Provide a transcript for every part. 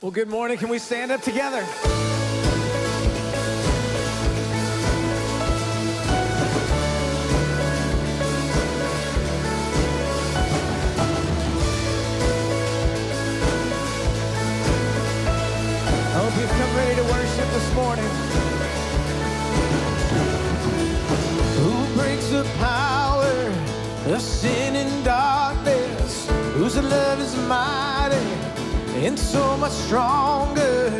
Well, good morning. Can we stand up together? this morning. Who breaks the power of sin and darkness? Whose love is mine? and so much stronger.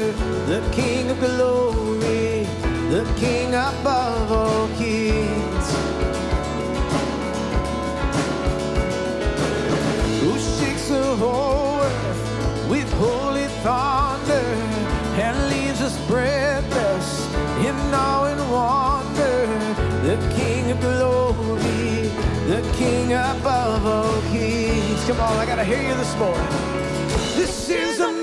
The King of glory, the King above all kings, who shakes the whole earth with holy thunder and leaves us breathless in awe and wonder. The King of glory, the King above all kings. Come on, I gotta hear you this morning. This is a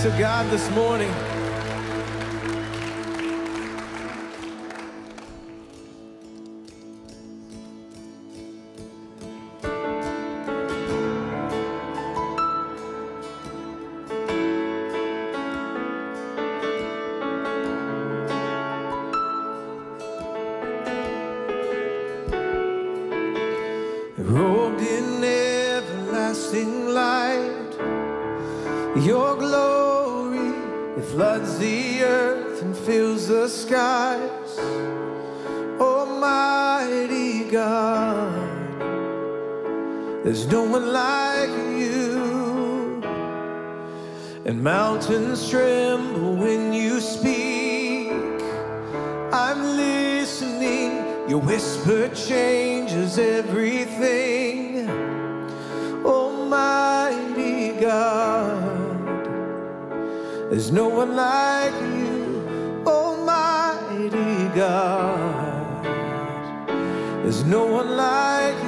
grace of God this morning. and mountains tremble when you speak. I'm listening, your whisper changes everything. Oh, Almighty God, there's no one like you, oh, Almighty God. There's no one like you.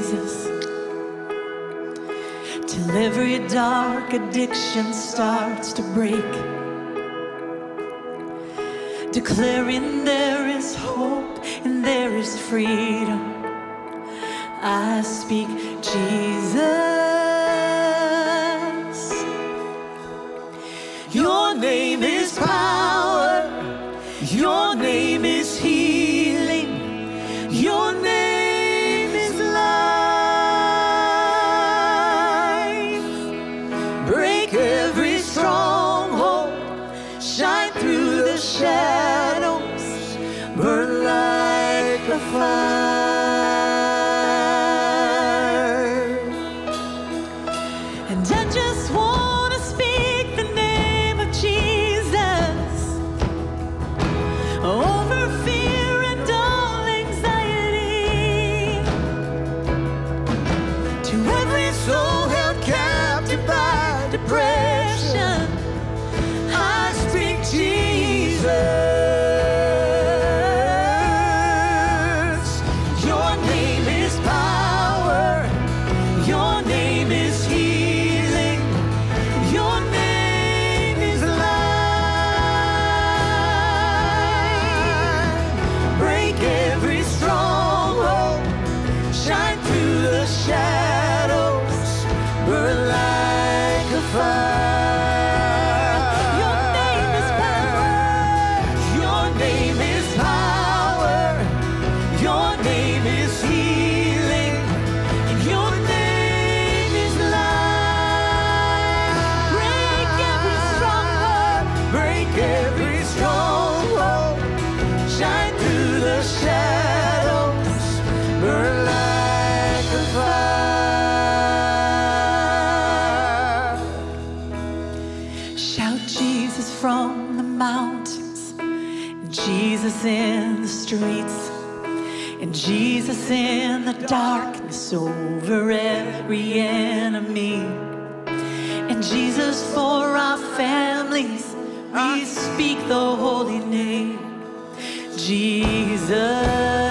Till every dark addiction starts to break. Declaring there is hope and there is freedom. I speak Jesus. Jesus in the streets, and Jesus in the darkness over every enemy, and Jesus for our families, we speak the holy name, Jesus.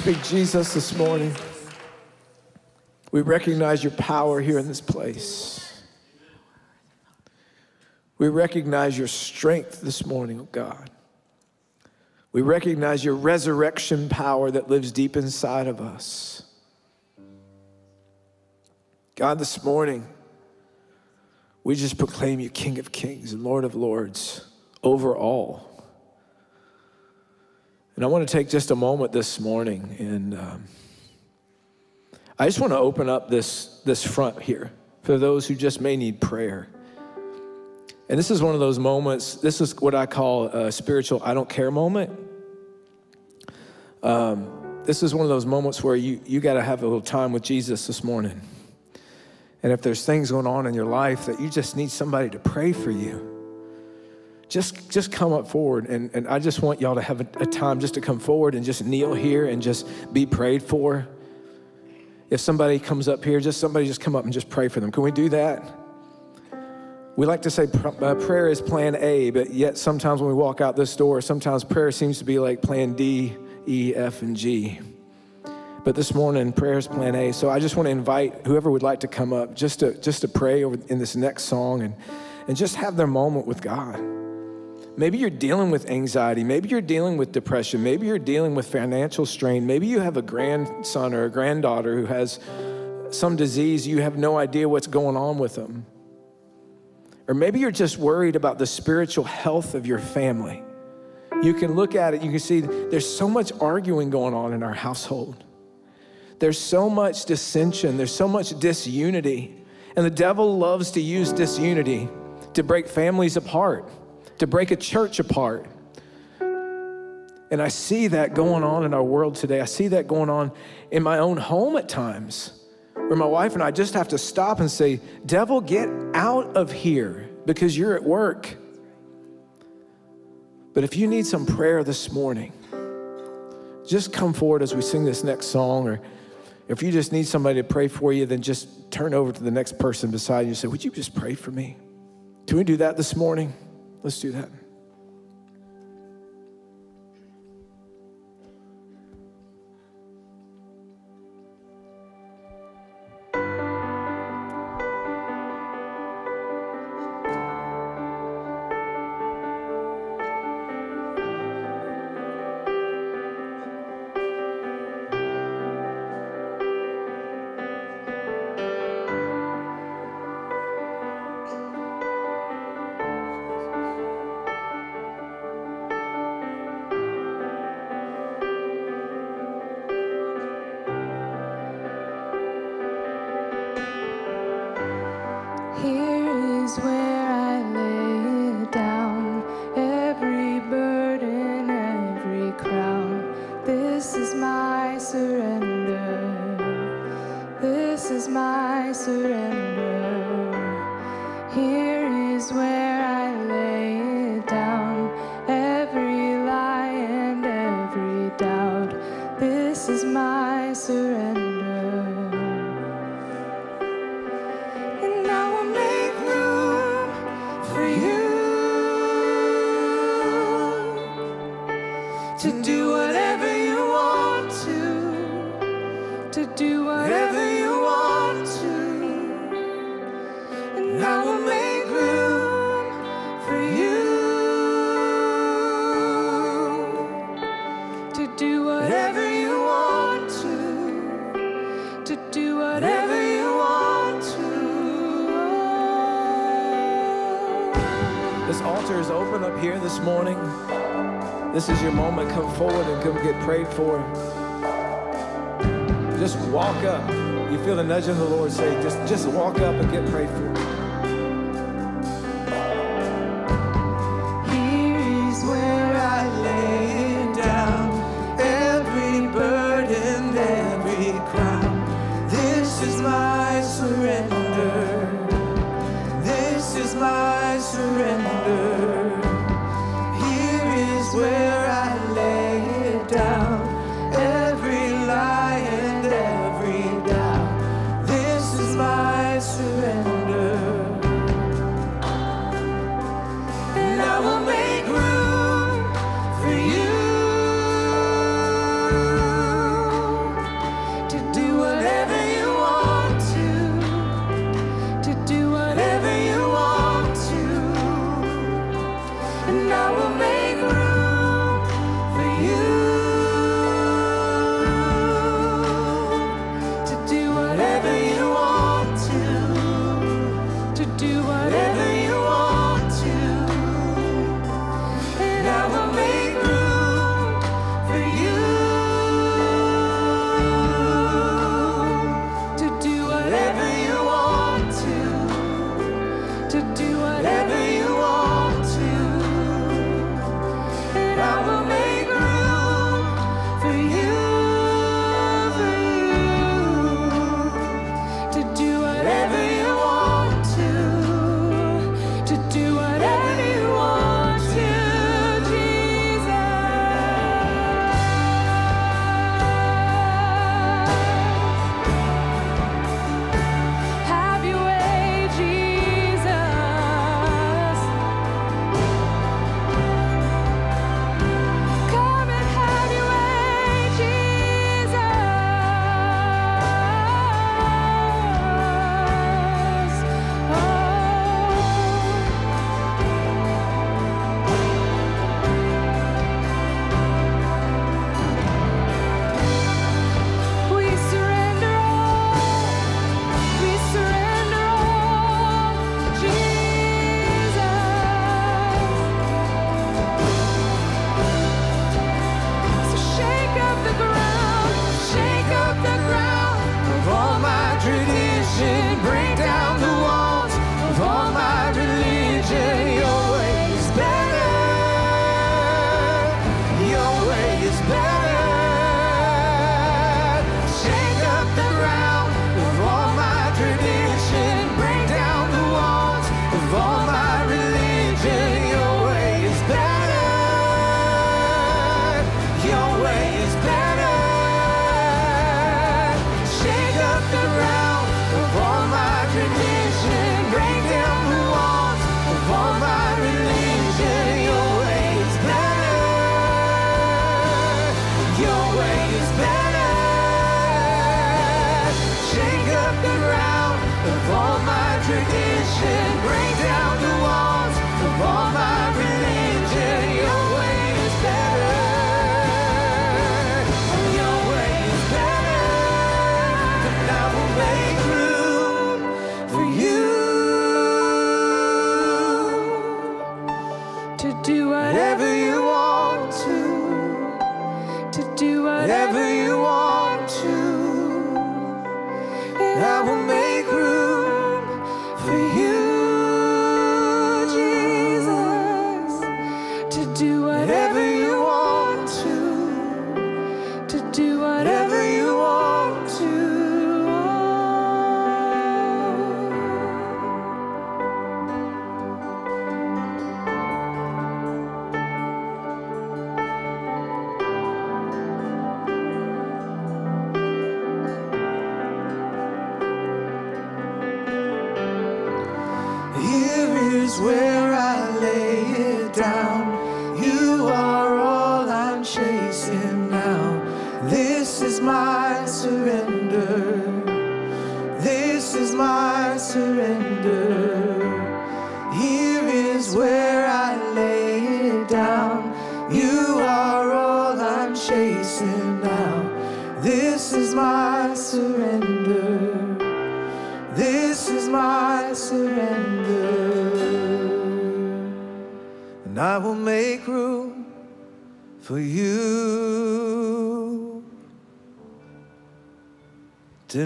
Speak Jesus this morning. We recognize your power here in this place. We recognize your strength this morning, oh God. We recognize your resurrection power that lives deep inside of us. God, this morning, we just proclaim you King of Kings and Lord of Lords over all. And I want to take just a moment this morning and um, I just want to open up this, this front here for those who just may need prayer. And this is one of those moments, this is what I call a spiritual I don't care moment. Um, this is one of those moments where you, you got to have a little time with Jesus this morning. And if there's things going on in your life that you just need somebody to pray for you, just just come up forward and, and I just want y'all to have a, a time just to come forward and just kneel here and just be prayed for. If somebody comes up here, just somebody just come up and just pray for them. Can we do that? We like to say uh, prayer is plan A, but yet sometimes when we walk out this door, sometimes prayer seems to be like plan D, E, F, and G. But this morning, prayer is plan A. So I just want to invite whoever would like to come up just to just to pray over in this next song and and just have their moment with God. Maybe you're dealing with anxiety. Maybe you're dealing with depression. Maybe you're dealing with financial strain. Maybe you have a grandson or a granddaughter who has some disease. You have no idea what's going on with them. Or maybe you're just worried about the spiritual health of your family. You can look at it, you can see there's so much arguing going on in our household. There's so much dissension, there's so much disunity. And the devil loves to use disunity to break families apart, to break a church apart. And I see that going on in our world today. I see that going on in my own home at times, where my wife and I just have to stop and say, Devil, get out of here because you're at work. But if you need some prayer this morning, just come forward as we sing this next song. Or if you just need somebody to pray for you, then just turn over to the next person beside you and say, Would you just pray for me? Can we do that this morning? Let's do that. This altar is open up here this morning. This is your moment. Come forward and come get prayed for. Just walk up. You feel the nudge of the Lord say, just, just walk up and get prayed for.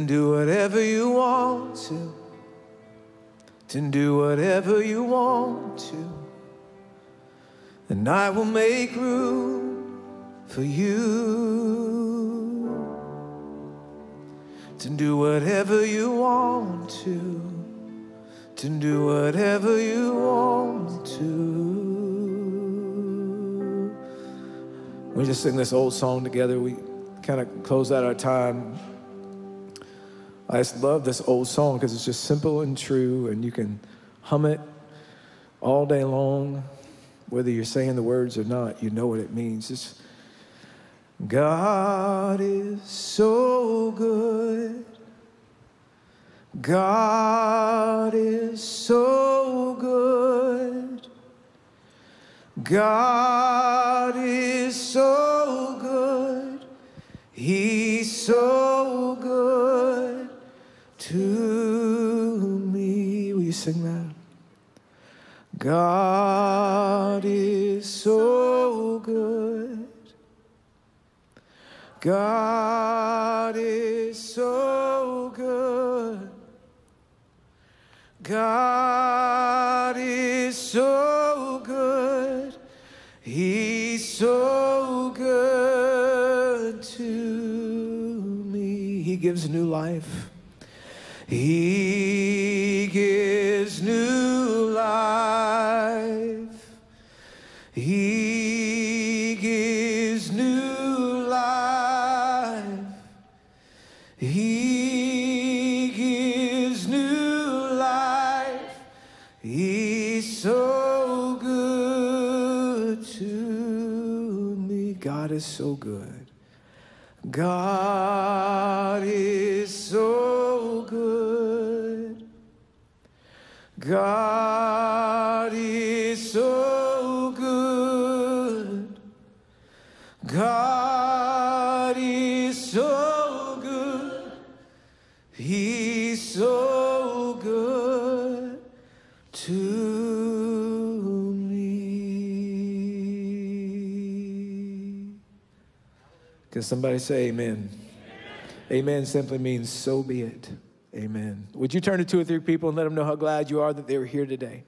To do whatever you want to, to do whatever you want to. And I will make room for you to do whatever you want to, to do whatever you want to. We just sing this old song together. We kind of close out our time. I just love this old song because it's just simple and true, and you can hum it all day long, whether you're saying the words or not. You know what it means. It's, God is so good. God is so good. God is so good. He's so sing that? God is so good. God is so good. God is so good. He's so good to me. He gives new life. He is so good. God is so good. God somebody say amen? Amen simply means so be it. Amen. Would you turn to two or three people and let them know how glad you are that they were here today?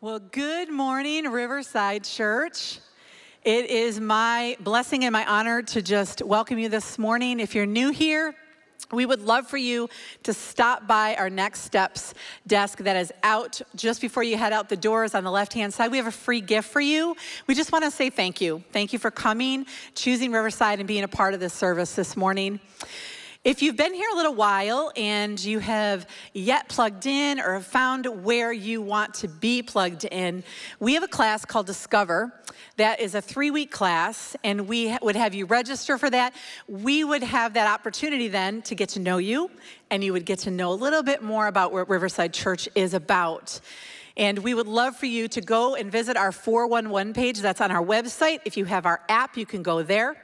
Well, good morning, Riverside Church. It is my blessing and my honor to just welcome you this morning. If you're new here, we would love for you to stop by our next steps desk that is out just before you head out the doors on the left hand side. We have a free gift for you. We just want to say thank you. Thank you for coming, choosing Riverside, and being a part of this service this morning. If you've been here a little while and you have yet plugged in or have found where you want to be plugged in, we have a class called Discover. That is a three week class, and we would have you register for that. We would have that opportunity then to get to know you, and you would get to know a little bit more about what Riverside Church is about. And we would love for you to go and visit our 411 page that's on our website. If you have our app, you can go there.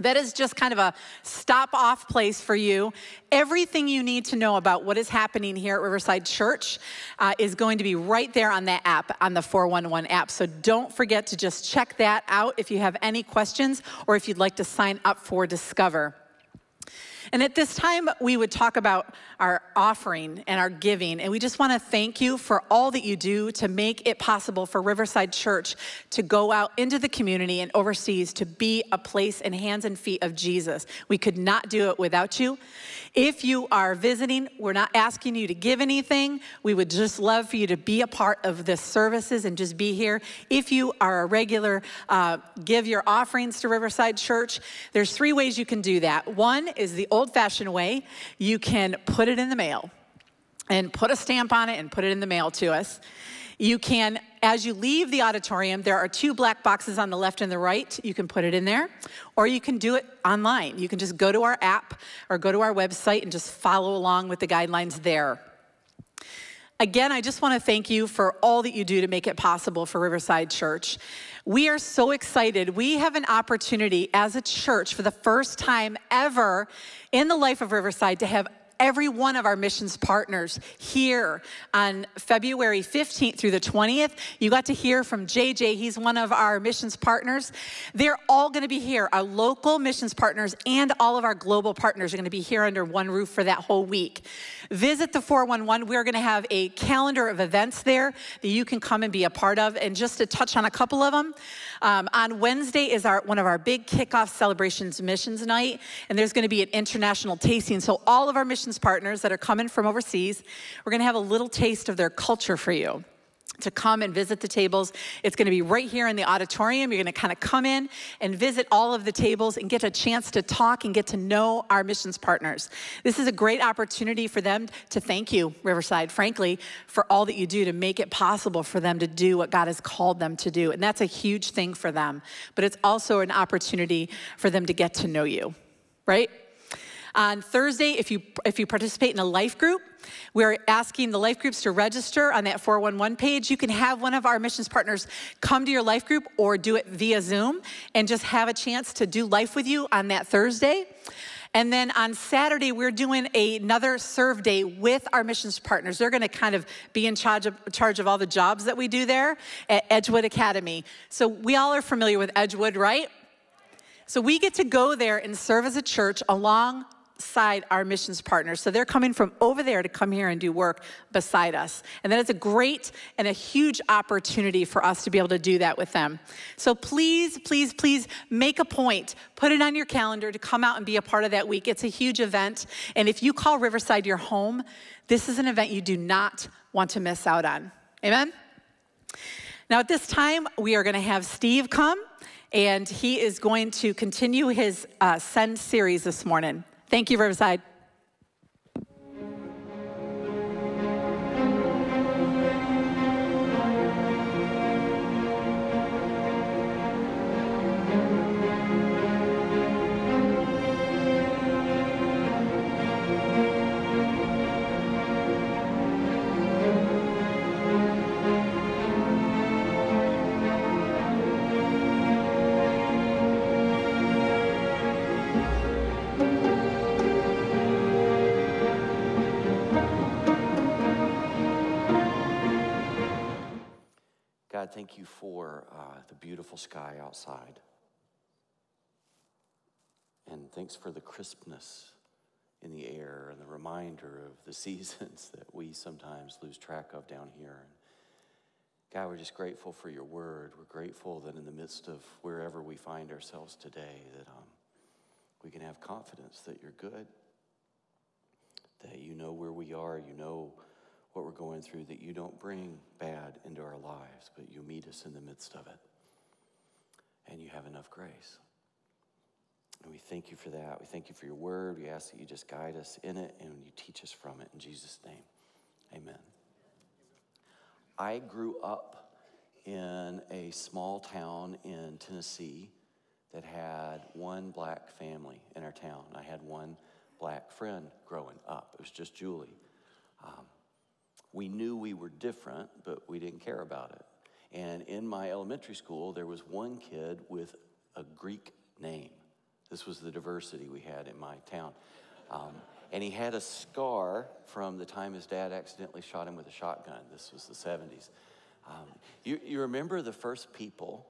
That is just kind of a stop off place for you. Everything you need to know about what is happening here at Riverside Church uh, is going to be right there on that app, on the 411 app. So don't forget to just check that out if you have any questions or if you'd like to sign up for Discover. And at this time, we would talk about our offering and our giving. And we just want to thank you for all that you do to make it possible for Riverside Church to go out into the community and overseas to be a place in hands and feet of Jesus. We could not do it without you. If you are visiting, we're not asking you to give anything. We would just love for you to be a part of the services and just be here. If you are a regular, uh, give your offerings to Riverside Church. There's three ways you can do that. One is the old fashioned way you can put it in the mail and put a stamp on it and put it in the mail to us. You can, as you leave the auditorium, there are two black boxes on the left and the right. You can put it in there, or you can do it online. You can just go to our app or go to our website and just follow along with the guidelines there. Again, I just want to thank you for all that you do to make it possible for Riverside Church. We are so excited. We have an opportunity as a church for the first time ever in the life of Riverside to have every one of our missions partners here on February 15th through the 20th. You got to hear from JJ, he's one of our missions partners. They're all going to be here. Our local missions partners and all of our global partners are going to be here under one roof for that whole week. Visit the 411. We're going to have a calendar of events there that you can come and be a part of. And just to touch on a couple of them, um, on Wednesday is our one of our big kickoff celebrations missions night, and there's going to be an international tasting. So all of our missions partners that are coming from overseas, we're going to have a little taste of their culture for you to come and visit the tables. It's going to be right here in the auditorium. You're going to kind of come in and visit all of the tables and get a chance to talk and get to know our missions partners. This is a great opportunity for them to thank you, Riverside, frankly, for all that you do to make it possible for them to do what God has called them to do. And that's a huge thing for them. But it's also an opportunity for them to get to know you, right? On Thursday, if you, if you participate in a life group, we're asking the life groups to register on that 411 page. You can have one of our missions partners come to your life group or do it via Zoom and just have a chance to do life with you on that Thursday. And then on Saturday, we're doing another serve day with our missions partners. They're going to kind of be in charge of, charge of all the jobs that we do there at Edgewood Academy. So we all are familiar with Edgewood, right? So we get to go there and serve as a church along alongside our missions partners. So they're coming from over there to come here and do work beside us. And that is a great and a huge opportunity for us to be able to do that with them. So please, please, please make a point. Put it on your calendar to come out and be a part of that week. It's a huge event. And if you call Riverside your home, this is an event you do not want to miss out on. Amen? Now, at this time, we are going to have Steve come, and he is going to continue his uh, Send series this morning. Thank you, Riverside. God, thank you for uh, the beautiful sky outside. And thanks for the crispness in the air and the reminder of the seasons that we sometimes lose track of down here. And God, we're just grateful for your word. We're grateful that in the midst of wherever we find ourselves today, that um, we can have confidence that you're good, that you know where we are, you know what we're going through, that you don't bring bad into our lives, but you meet us in the midst of it. And you have enough grace. And we thank you for that. We thank you for your word. We ask that you just guide us in it and you teach us from it. In Jesus' name, amen. I grew up in a small town in Tennessee that had one black family in our town. I had one black friend growing up. It was just Julie. Um, we knew we were different, but we didn't care about it. And in my elementary school, there was one kid with a Greek name. This was the diversity we had in my town. Um, and he had a scar from the time his dad accidentally shot him with a shotgun. This was the 70s. Um, you, you remember the first people,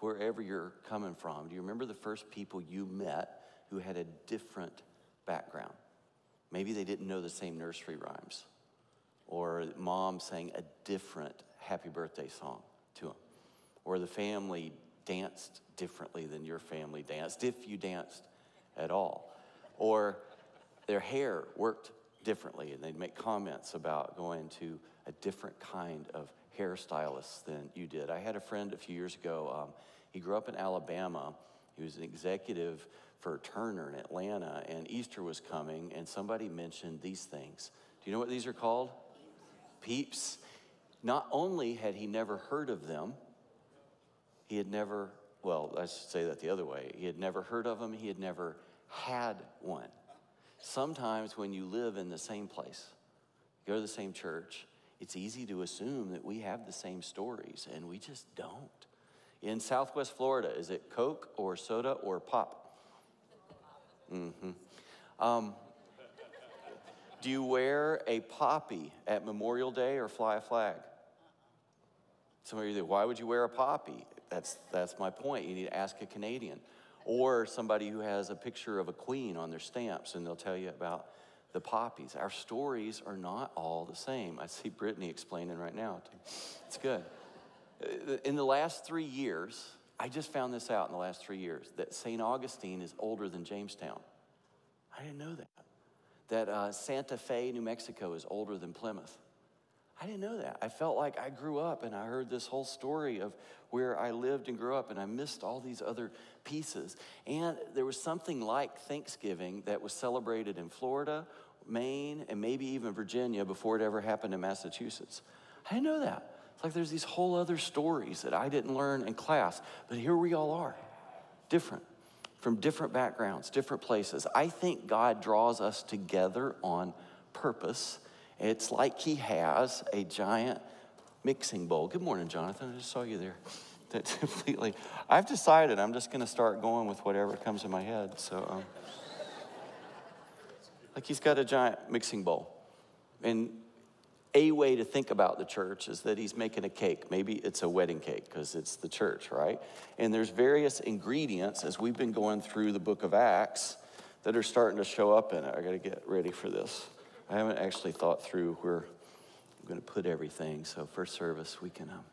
wherever you're coming from, do you remember the first people you met who had a different background. Maybe they didn't know the same nursery rhymes, or mom sang a different happy birthday song to him, or the family danced differently than your family danced, if you danced at all, or their hair worked differently, and they'd make comments about going to a different kind of hairstylist than you did. I had a friend a few years ago. Um, he grew up in Alabama. He was an executive for Turner in Atlanta, and Easter was coming, and somebody mentioned these things. Do you know what these are called? Peeps. Not only had he never heard of them, he had never, well, I should say that the other way. He had never heard of them, he had never had one. Sometimes when you live in the same place, go to the same church, it's easy to assume that we have the same stories, and we just don't. In Southwest Florida, is it Coke or soda or pop? Mm-hmm. Um, do you wear a poppy at Memorial Day or fly a flag? Some of you think, why would you wear a poppy? That's, that's my point. You need to ask a Canadian or somebody who has a picture of a queen on their stamps and they'll tell you about the poppies. Our stories are not all the same. I see Brittany explaining right now. It's good. Uh, in the last three years, I just found this out in the last three years that St. Augustine is older than Jamestown. I didn't know that. That uh, Santa Fe, New Mexico is older than Plymouth. I didn't know that. I felt like I grew up and I heard this whole story of where I lived and grew up, and I missed all these other pieces. And there was something like Thanksgiving that was celebrated in Florida, Maine, and maybe even Virginia before it ever happened in Massachusetts. I didn't know that. It's like there's these whole other stories that I didn't learn in class, but here we all are, different, from different backgrounds, different places. I think God draws us together on purpose it's like he has a giant mixing bowl. Good morning, Jonathan. I just saw you there. That completely. I've decided I'm just going to start going with whatever comes in my head. So, um, like he's got a giant mixing bowl, and a way to think about the church is that he's making a cake. Maybe it's a wedding cake because it's the church, right? And there's various ingredients as we've been going through the book of Acts that are starting to show up in it. I got to get ready for this. I haven't actually thought through where I'm going to put everything. So, first service, we can um,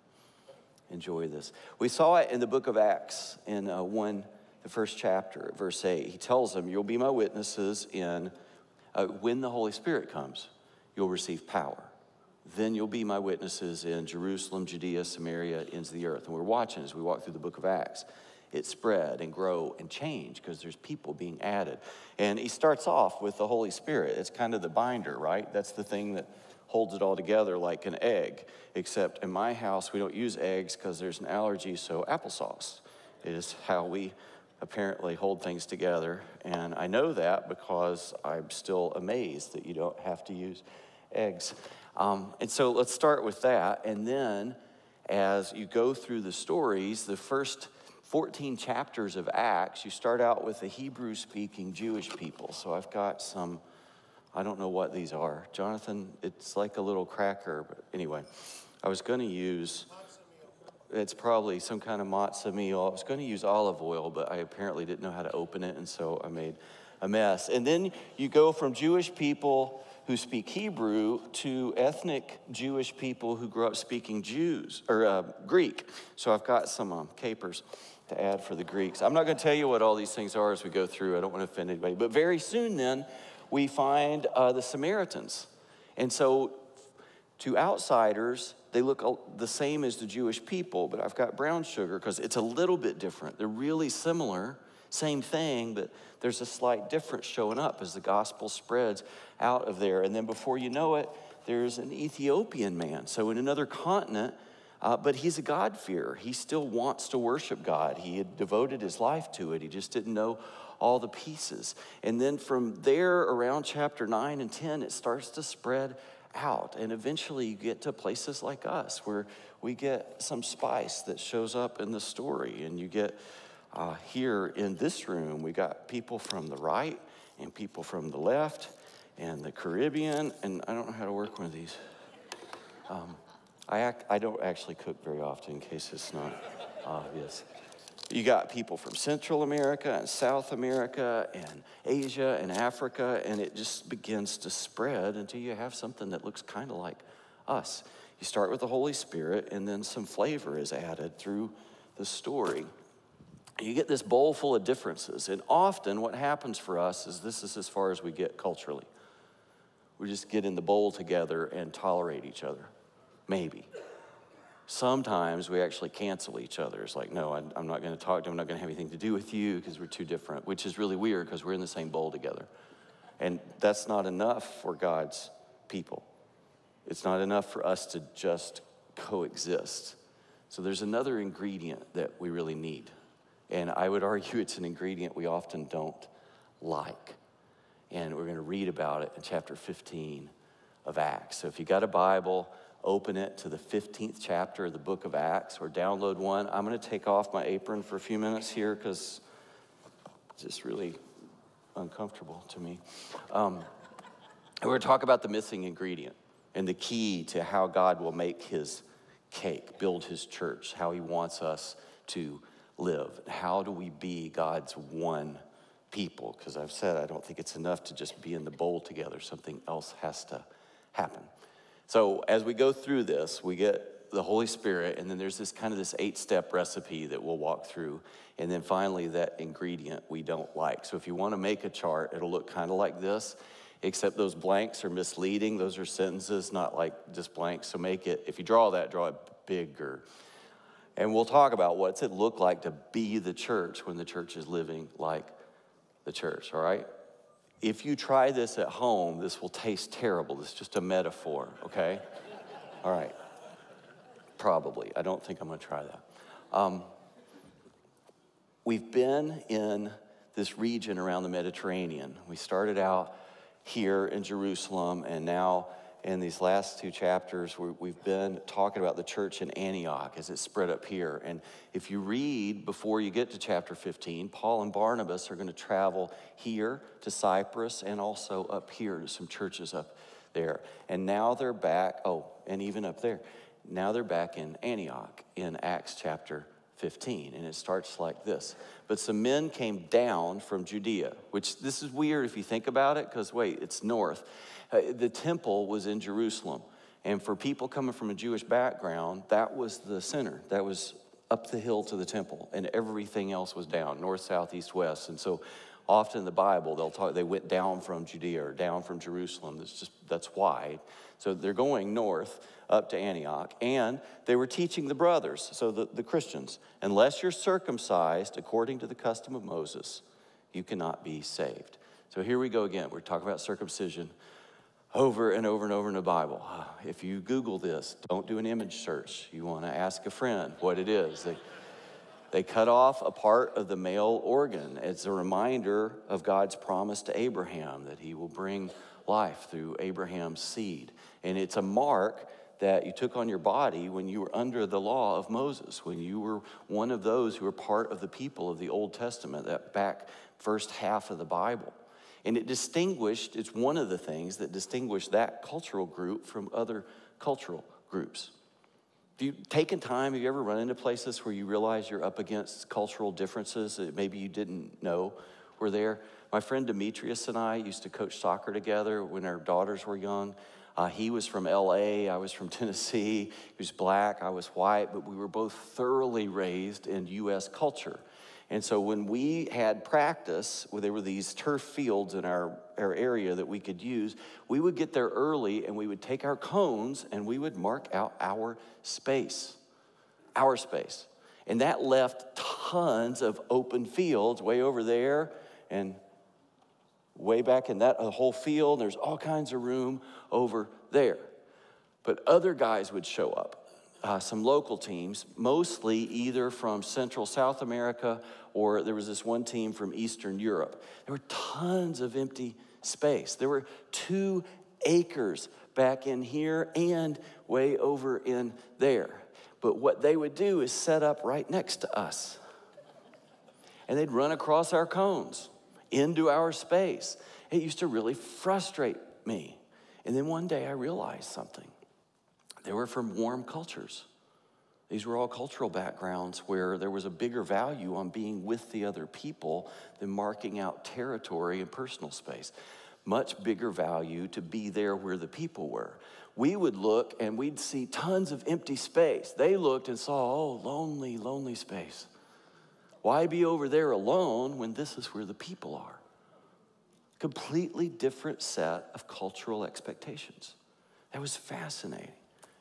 enjoy this. We saw it in the book of Acts in uh, 1, the first chapter, verse 8. He tells them, You'll be my witnesses in uh, when the Holy Spirit comes, you'll receive power. Then you'll be my witnesses in Jerusalem, Judea, Samaria, ends of the earth. And we're watching as we walk through the book of Acts it spread and grow and change because there's people being added. And he starts off with the Holy Spirit. It's kind of the binder, right? That's the thing that holds it all together like an egg. Except in my house, we don't use eggs because there's an allergy, so applesauce is how we apparently hold things together. And I know that because I'm still amazed that you don't have to use eggs. Um, and so let's start with that. And then as you go through the stories, the first 14 chapters of Acts, you start out with the Hebrew speaking Jewish people. So I've got some, I don't know what these are. Jonathan, it's like a little cracker, but anyway, I was going to use, it's probably some kind of matzah meal. I was going to use olive oil, but I apparently didn't know how to open it, and so I made a mess. And then you go from Jewish people who speak Hebrew to ethnic Jewish people who grew up speaking Jews or uh, Greek. So I've got some um, capers to add for the Greeks. I'm not going to tell you what all these things are as we go through. I don't want to offend anybody. But very soon, then, we find uh, the Samaritans. And so, to outsiders, they look the same as the Jewish people, but I've got brown sugar because it's a little bit different. They're really similar, same thing, but there's a slight difference showing up as the gospel spreads out of there. And then before you know it, there's an Ethiopian man. So, in another continent, uh, but he's a God-fearer. He still wants to worship God. He had devoted his life to it. He just didn't know all the pieces. And then from there, around chapter 9 and 10, it starts to spread out. And eventually you get to places like us where we get some spice that shows up in the story. And you get uh, here in this room, we got people from the right and people from the left and the Caribbean. And I don't know how to work one of these. Um, I, act, I don't actually cook very often in case it's not obvious. You got people from Central America and South America and Asia and Africa, and it just begins to spread until you have something that looks kind of like us. You start with the Holy Spirit, and then some flavor is added through the story. You get this bowl full of differences, and often what happens for us is this is as far as we get culturally. We just get in the bowl together and tolerate each other. Maybe. Sometimes we actually cancel each other. It's like, no, I'm not going to talk to you. I'm not going to have anything to do with you because we're too different, which is really weird because we're in the same bowl together. And that's not enough for God's people. It's not enough for us to just coexist. So there's another ingredient that we really need. And I would argue it's an ingredient we often don't like. And we're going to read about it in chapter 15 of Acts. So if you got a Bible, open it to the 15th chapter of the book of Acts or download one. I'm going to take off my apron for a few minutes here because it's just really uncomfortable to me. Um, we're going to talk about the missing ingredient and the key to how God will make his cake, build his church, how he wants us to live. How do we be God's one people? Because I've said I don't think it's enough to just be in the bowl together, something else has to happen. So as we go through this, we get the Holy Spirit, and then there's this kind of this eight step recipe that we'll walk through. And then finally, that ingredient we don't like. So if you want to make a chart, it'll look kind of like this, except those blanks are misleading. Those are sentences, not like just blanks. So make it, if you draw that, draw it bigger. And we'll talk about what's it look like to be the church when the church is living like the church, all right? If you try this at home, this will taste terrible. This is just a metaphor, okay? All right. Probably. I don't think I'm going to try that. Um, we've been in this region around the Mediterranean. We started out here in Jerusalem, and now in these last two chapters, we've been talking about the church in Antioch as it spread up here. And if you read before you get to chapter 15, Paul and Barnabas are going to travel here to Cyprus and also up here to some churches up there. And now they're back, oh, and even up there. Now they're back in Antioch in Acts chapter 15. And it starts like this But some men came down from Judea, which this is weird if you think about it, because wait, it's north. Uh, the temple was in Jerusalem. And for people coming from a Jewish background, that was the center. That was up the hill to the temple, and everything else was down north, south, east, west. And so often in the Bible, they'll talk, they went down from Judea or down from Jerusalem. That's just, that's why. So they're going north up to Antioch, and they were teaching the brothers, so the, the Christians, unless you're circumcised according to the custom of Moses, you cannot be saved. So here we go again. We're talking about circumcision over and over and over in the Bible. Ah, if you Google this, don't do an image search. You want to ask a friend what it is. They, they cut off a part of the male organ. It's a reminder of God's promise to Abraham that he will bring life through Abraham's seed. And it's a mark that you took on your body when you were under the law of Moses, when you were one of those who were part of the people of the Old Testament, that back first half of the Bible. And it distinguished, it's one of the things that distinguished that cultural group from other cultural groups. Have you taken time, have you ever run into places where you realize you're up against cultural differences that maybe you didn't know were there? My friend Demetrius and I used to coach soccer together when our daughters were young. Uh, he was from LA, I was from Tennessee. He was black, I was white, but we were both thoroughly raised in US culture. And so when we had practice, where there were these turf fields in our, our area that we could use, we would get there early and we would take our cones and we would mark out our space, our space. And that left tons of open fields way over there and way back in that whole field. There's all kinds of room over there. But other guys would show up uh, some local teams, mostly either from Central South America or there was this one team from Eastern Europe. There were tons of empty space. There were two acres back in here and way over in there. But what they would do is set up right next to us. And they'd run across our cones into our space. It used to really frustrate me. And then one day I realized something. They were from warm cultures. These were all cultural backgrounds where there was a bigger value on being with the other people than marking out territory and personal space. Much bigger value to be there where the people were. We would look and we'd see tons of empty space. They looked and saw, oh, lonely, lonely space. Why be over there alone when this is where the people are? Completely different set of cultural expectations. That was fascinating.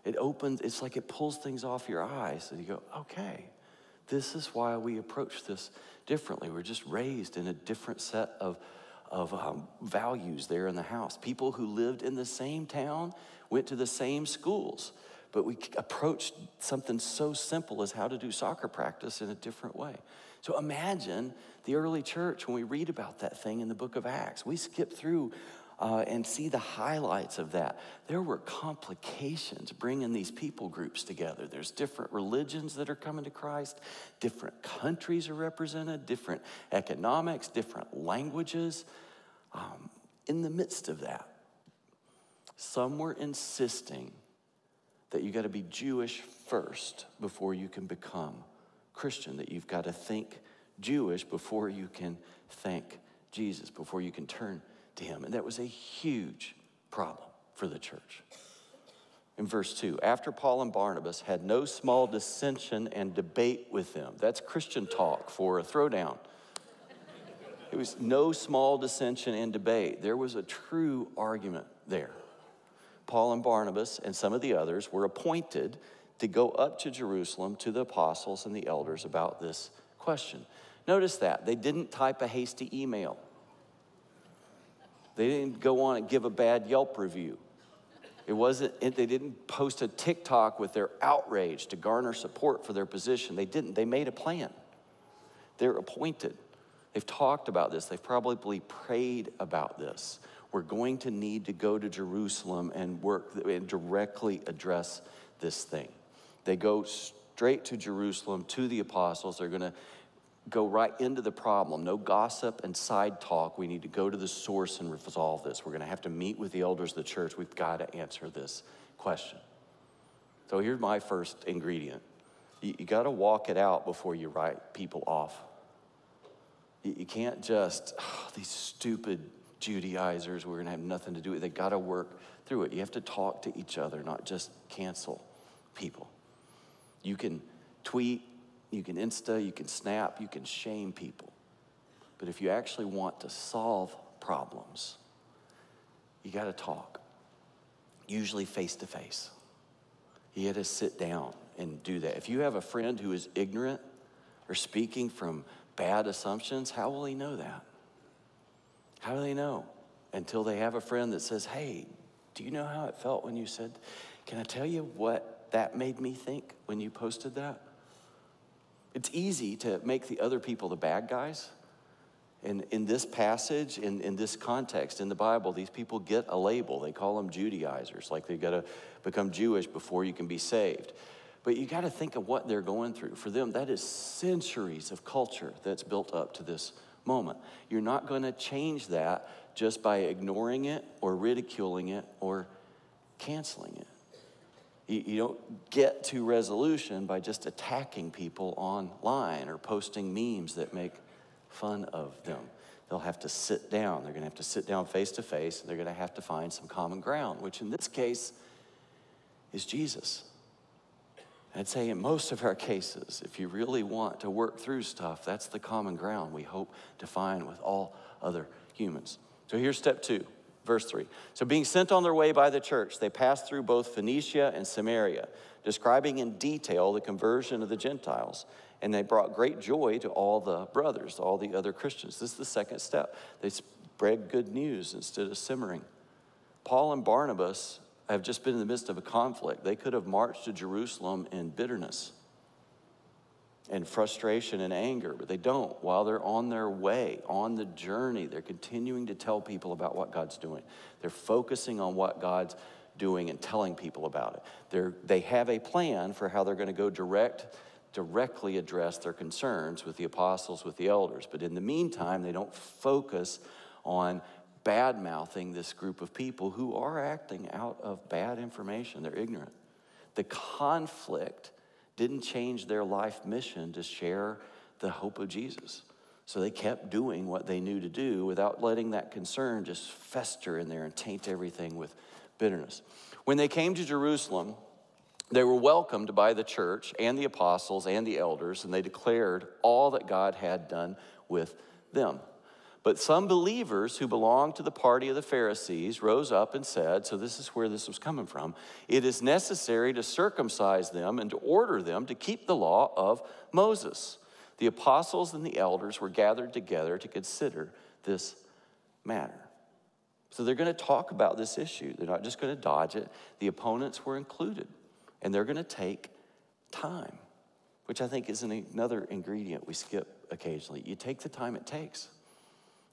It opens, it's like it pulls things off your eyes, and you go, okay, this is why we approach this differently. We're just raised in a different set of, of um, values there in the house. People who lived in the same town went to the same schools, but we approached something so simple as how to do soccer practice in a different way. So imagine the early church when we read about that thing in the book of Acts. We skip through uh, and see the highlights of that. There were complications bringing these people groups together. There's different religions that are coming to Christ, different countries are represented, different economics, different languages. Um, in the midst of that, some were insisting that you got to be Jewish first before you can become Christian, that you've got to think Jewish before you can thank Jesus, before you can turn to him. And that was a huge problem for the church. In verse 2, after Paul and Barnabas had no small dissension and debate with them. That's Christian talk for a throwdown. It was no small dissension and debate. There was a true argument there. Paul and Barnabas and some of the others were appointed to go up to Jerusalem to the apostles and the elders about this question. Notice that they didn't type a hasty email. They didn't go on and give a bad Yelp review. It wasn't, they didn't post a TikTok with their outrage to garner support for their position. They didn't. They made a plan. They're appointed. They've talked about this. They've probably prayed about this. We're going to need to go to Jerusalem and work and directly address this thing. They go straight to Jerusalem to the apostles. They're going to go right into the problem. No gossip and side talk. We need to go to the source and resolve this. We're going to have to meet with the elders of the church. We've got to answer this question. So here's my first ingredient you, you got to walk it out before you write people off. You, you can't just, oh, these stupid Judaizers, we're going to have nothing to do with it. They got to work through it. You have to talk to each other, not just cancel people. You can tweet you can Insta, you can Snap, you can shame people. But if you actually want to solve problems, you got to talk, usually face to face. You got to sit down and do that. If you have a friend who is ignorant or speaking from bad assumptions, how will he know that? How do they know? Until they have a friend that says, Hey, do you know how it felt when you said, Can I tell you what that made me think when you posted that? It's easy to make the other people the bad guys. And in this passage, in, in this context, in the Bible, these people get a label. They call them Judaizers, like they've got to become Jewish before you can be saved. But you got to think of what they're going through. For them, that is centuries of culture that's built up to this moment. You're not going to change that just by ignoring it or ridiculing it or canceling it. You, you don't get to resolution by just attacking people online or posting memes that make fun of them. They'll have to sit down. They're going to have to sit down face to face, and they're going to have to find some common ground, which in this case is Jesus. I'd say in most of our cases, if you really want to work through stuff, that's the common ground we hope to find with all other humans. So here's step two Verse 3. So, being sent on their way by the church, they passed through both Phoenicia and Samaria, describing in detail the conversion of the Gentiles. And they brought great joy to all the brothers, all the other Christians. This is the second step. They spread good news instead of simmering. Paul and Barnabas have just been in the midst of a conflict. They could have marched to Jerusalem in bitterness and frustration and anger, but they don't. While they're on their way, on the journey, they're continuing to tell people about what God's doing. They're focusing on what God's doing and telling people about it. They're, they have a plan for how they're going to go direct, directly address their concerns with the apostles, with the elders. But in the meantime, they don't focus on bad mouthing this group of people who are acting out of bad information. They're ignorant. The conflict didn't change their life mission to share the hope of Jesus. So they kept doing what they knew to do without letting that concern just fester in there and taint everything with bitterness. When they came to Jerusalem, they were welcomed by the church and the apostles and the elders, and they declared all that God had done with them. But some believers who belonged to the party of the Pharisees rose up and said, So this is where this was coming from it is necessary to circumcise them and to order them to keep the law of Moses the apostles and the elders were gathered together to consider this matter. So they're going to talk about this issue. They're not just going to dodge it. The opponents were included, and they're going to take time, which I think is another ingredient we skip occasionally. You take the time it takes,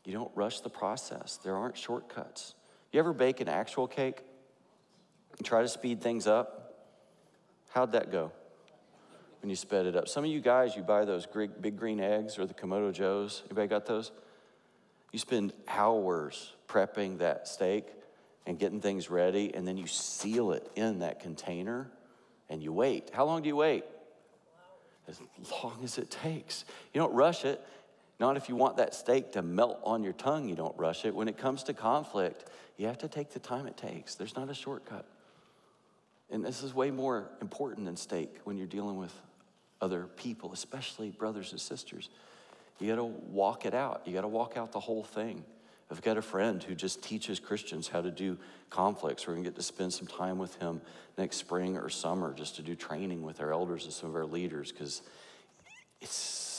you don't rush the process. There aren't shortcuts. You ever bake an actual cake and try to speed things up? How'd that go? when you sped it up. Some of you guys, you buy those big green eggs or the Kamado Joes. Anybody got those? You spend hours prepping that steak and getting things ready, and then you seal it in that container and you wait. How long do you wait? As long as it takes. You don't rush it. Not if you want that steak to melt on your tongue, you don't rush it. When it comes to conflict, you have to take the time it takes. There's not a shortcut. And this is way more important than steak when you're dealing with other people, especially brothers and sisters. You got to walk it out. You got to walk out the whole thing. I've got a friend who just teaches Christians how to do conflicts. We're going to get to spend some time with him next spring or summer just to do training with our elders and some of our leaders because it's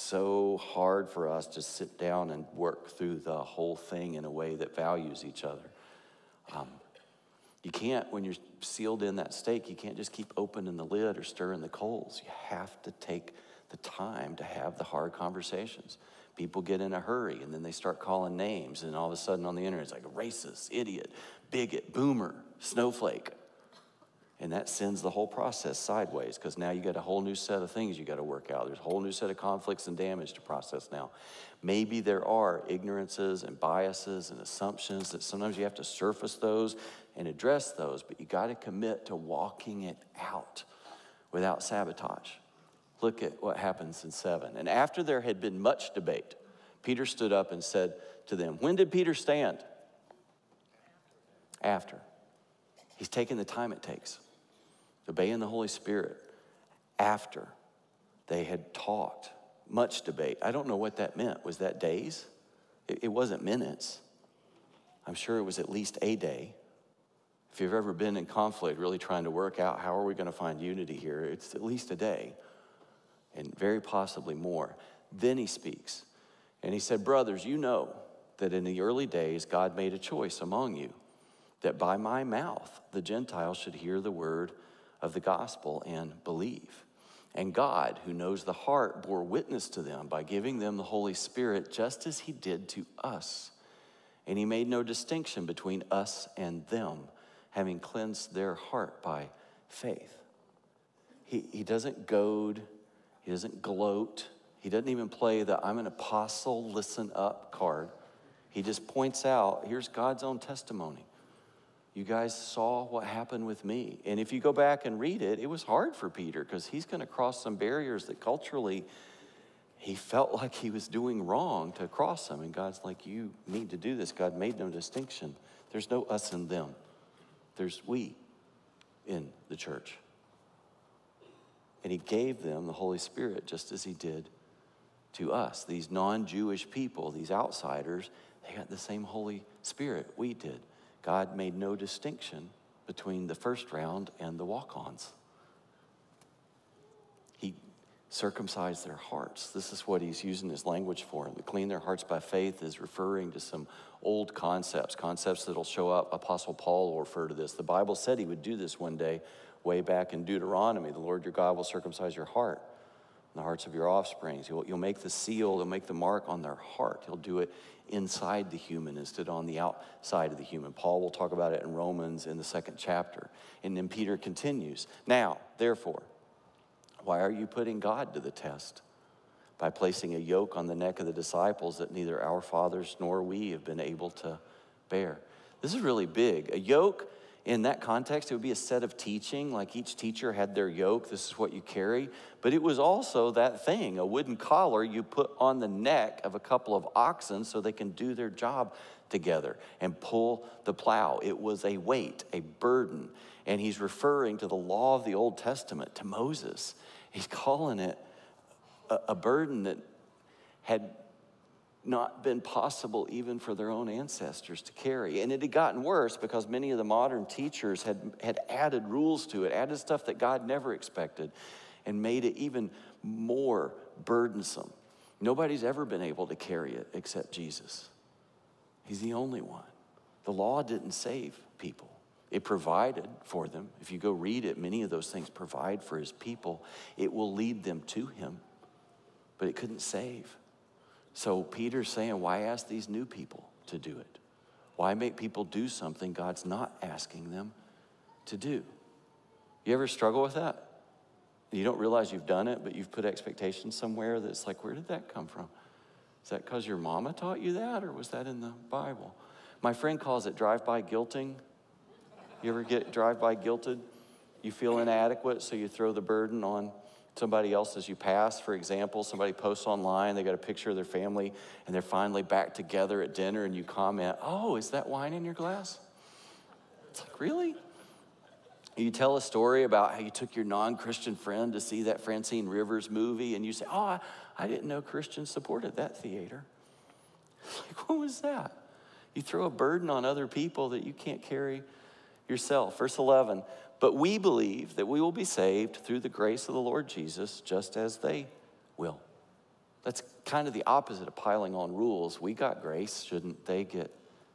so hard for us to sit down and work through the whole thing in a way that values each other. Um, you can't, when you're sealed in that steak, you can't just keep opening the lid or stirring the coals. You have to take the time to have the hard conversations. People get in a hurry and then they start calling names, and all of a sudden on the internet, it's like racist, idiot, bigot, boomer, snowflake. And that sends the whole process sideways because now you got a whole new set of things you got to work out. There's a whole new set of conflicts and damage to process now. Maybe there are ignorances and biases and assumptions that sometimes you have to surface those and address those, but you got to commit to walking it out without sabotage. Look at what happens in 7. And after there had been much debate, Peter stood up and said to them, When did Peter stand? After. He's taking the time it takes, obeying the Holy Spirit after they had talked. Much debate. I don't know what that meant. Was that days? It, wasn't minutes. I'm sure it was at least a day. If you've ever been in conflict, really trying to work out how are we going to find unity here, it's at least a day and very possibly more. Then he speaks and he said, Brothers, you know that in the early days God made a choice among you that by my mouth the Gentiles should hear the word of the gospel and believe. And God, who knows the heart, bore witness to them by giving them the Holy Spirit just as he did to us. And he made no distinction between us and them having cleansed their heart by faith. He, he doesn't goad, he doesn't gloat, he doesn't even play the I'm an apostle, listen up card. He just points out here's God's own testimony. You guys saw what happened with me. And if you go back and read it, it was hard for Peter because he's going to cross some barriers that culturally he felt like he was doing wrong to cross them. And God's like, You need to do this. God made no distinction. There's no us and them there's we in the church. And he gave them the Holy Spirit just as he did to us. These non Jewish people, these outsiders, they got the same Holy Spirit we did. God made no distinction between the first round and the walk ons. He circumcised their hearts. This is what he's using his language for. To clean their hearts by faith is referring to some old concepts, concepts that'll show up. Apostle Paul will refer to this. The Bible said he would do this one day, way back in Deuteronomy. The Lord your God will circumcise your heart, and the hearts of your offspring. He'll, you'll make the seal, he'll make the mark on their heart. He'll do it inside the human instead on the outside of the human. Paul will talk about it in Romans in the second chapter. And then Peter continues Now, therefore, why are you putting God to the test? by placing a yoke on the neck of the disciples that neither our fathers nor we have been able to bear. This is really big. A yoke in that context, it would be a set of teaching, like each teacher had their yoke, this is what you carry. But it was also that thing, a wooden collar you put on the neck of a couple of oxen so they can do their job together and pull the plow. It was a weight, a burden. And he's referring to the law of the Old Testament, to Moses. He's calling it a, a burden that had not been possible even for their own ancestors to carry. And it had gotten worse because many of the modern teachers had, had added rules to it, added stuff that God never expected, and made it even more burdensome. Nobody's ever been able to carry it except Jesus. He's the only one. The law didn't save people. It provided for them. If you go read it, many of those things provide for his people. It will lead them to him, but it couldn't save. So Peter's saying, why ask these new people to do it? Why make people do something God's not asking them to do? You ever struggle with that? You don't realize you've done it, but you've put expectations somewhere that's like, where did that come from? Is that because your mama taught you that, or was that in the Bible? My friend calls it drive by guilting. You ever get drive by guilted? You feel inadequate, so you throw the burden on somebody else as you pass. For example, somebody posts online, they got a picture of their family, and they're finally back together at dinner, and you comment, Oh, is that wine in your glass? It's like, Really? You tell a story about how you took your non Christian friend to see that Francine Rivers movie, and you say, Oh, I, I didn't know Christians supported that theater. Like, what was that? You throw a burden on other people that you can't carry yourself. Verse 11, but we believe that we will be saved through the grace of the Lord Jesus, just as they will. That's kind of the opposite of piling on rules. We got grace, shouldn't they get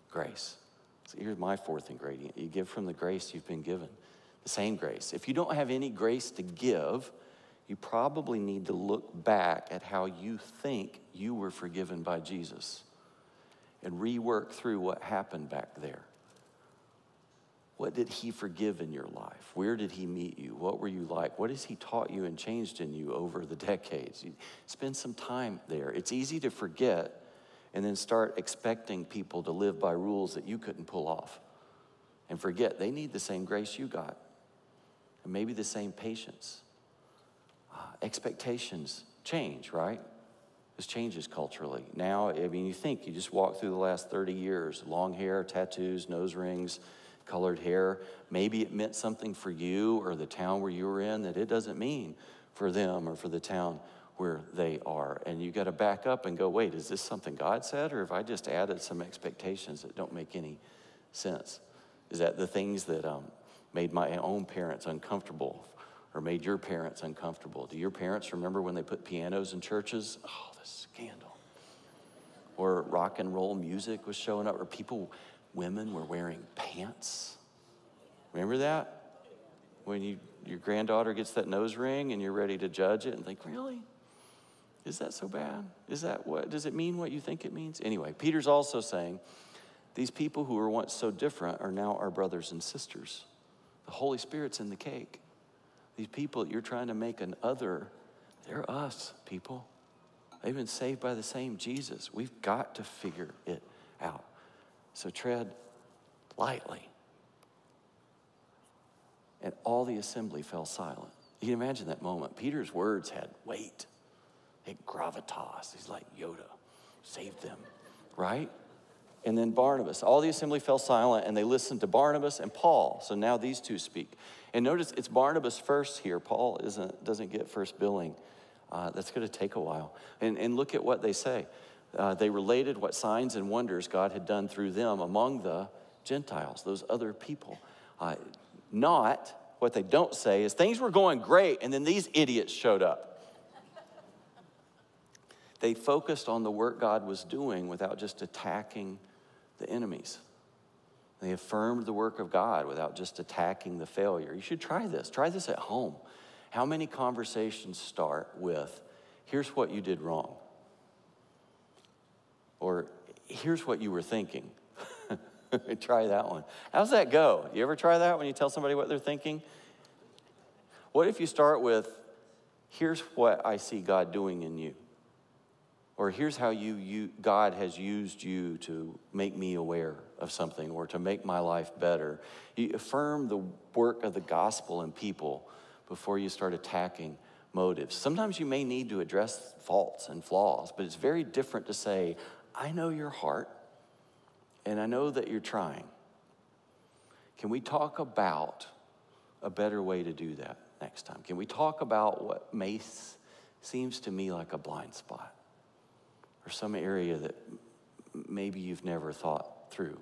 grace? So here's my fourth ingredient you give from the grace you've been given, the same grace. If you don't have any grace to give, you probably need to look back at how you think you were forgiven by Jesus and rework through what happened back there. What did he forgive in your life? Where did he meet you? What were you like? What has he taught you and changed in you over the decades? You spend some time there. It's easy to forget and then start expecting people to live by rules that you couldn't pull off and forget they need the same grace you got and maybe the same patience. Uh, expectations change, right? This changes culturally. Now, I mean, you think you just walk through the last 30 years long hair, tattoos, nose rings colored hair. Maybe it meant something for you or the town where you were in that it doesn't mean for them or for the town where they are. And you got to back up and go, wait, is this something God said, or have I just added some expectations that don't make any sense? Is that the things that um, made my own parents uncomfortable or made your parents uncomfortable? Do your parents remember when they put pianos in churches? Oh, the scandal. Or rock and roll music was showing up, or people women were wearing pants. Remember that? When you, your granddaughter gets that nose ring and you're ready to judge it and think, really? Is that so bad? Is that what, does it mean what you think it means? Anyway, Peter's also saying, these people who were once so different are now our brothers and sisters. The Holy Spirit's in the cake. These people you're trying to make an other, they're us, people. They've been saved by the same Jesus. We've got to figure it out. So tread lightly. And all the assembly fell silent. You can imagine that moment. Peter's words had weight, had gravitas. He's like Yoda, saved them, right? And then Barnabas. All the assembly fell silent and they listened to Barnabas and Paul. So now these two speak. And notice it's Barnabas first here. Paul isn't, doesn't get first billing. Uh, that's going to take a while. And, and look at what they say uh, they related what signs and wonders God had done through them among the Gentiles, those other people. Uh, not what they don't say is things were going great, and then these idiots showed up. they focused on the work God was doing without just attacking the enemies. They affirmed the work of God without just attacking the failure. You should try this. Try this at home. How many conversations start with, here's what you did wrong? Or here's what you were thinking. try that one. How's that go? You ever try that when you tell somebody what they're thinking? What if you start with, here's what I see God doing in you? Or here's how you, you, God has used you to make me aware of something or to make my life better. You affirm the work of the gospel in people before you start attacking motives. Sometimes you may need to address faults and flaws, but it's very different to say, I know your heart and I know that you're trying. Can we talk about a better way to do that next time? Can we talk about what may seems to me like a blind spot or some area that maybe you've never thought through?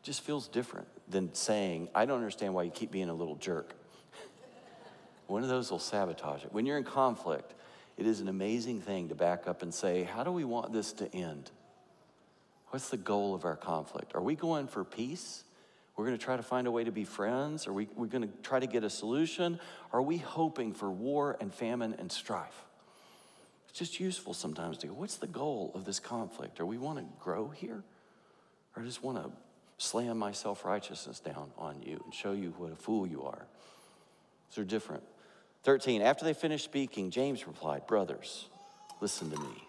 It just feels different than saying, I don't understand why you keep being a little jerk. One of those will sabotage it. When you're in conflict, it is an amazing thing to back up and say, How do we want this to end? What's the goal of our conflict? Are we going for peace? We're going to try to find a way to be friends? Are we, we're going to try to get a solution? Are we hoping for war and famine and strife? It's just useful sometimes to go, what's the goal of this conflict? Or we want to grow here? Or just want to slam my self righteousness down on you and show you what a fool you are? Those are different. 13, after they finished speaking, James replied, Brothers, listen to me.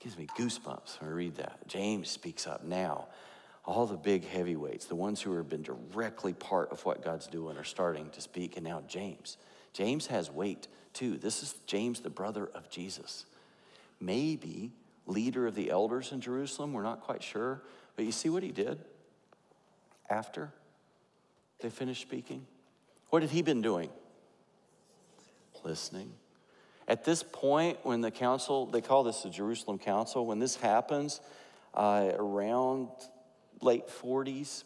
Gives me goosebumps when I read that. James speaks up now all the big heavyweights, the ones who have been directly part of what God's doing, are starting to speak. And now James. James has weight too. This is James, the brother of Jesus. Maybe leader of the elders in Jerusalem. We're not quite sure. But you see what he did after they finished speaking? What had he been doing? Listening. At this point, when the council, they call this the Jerusalem Council, when this happens, uh, around late 40s,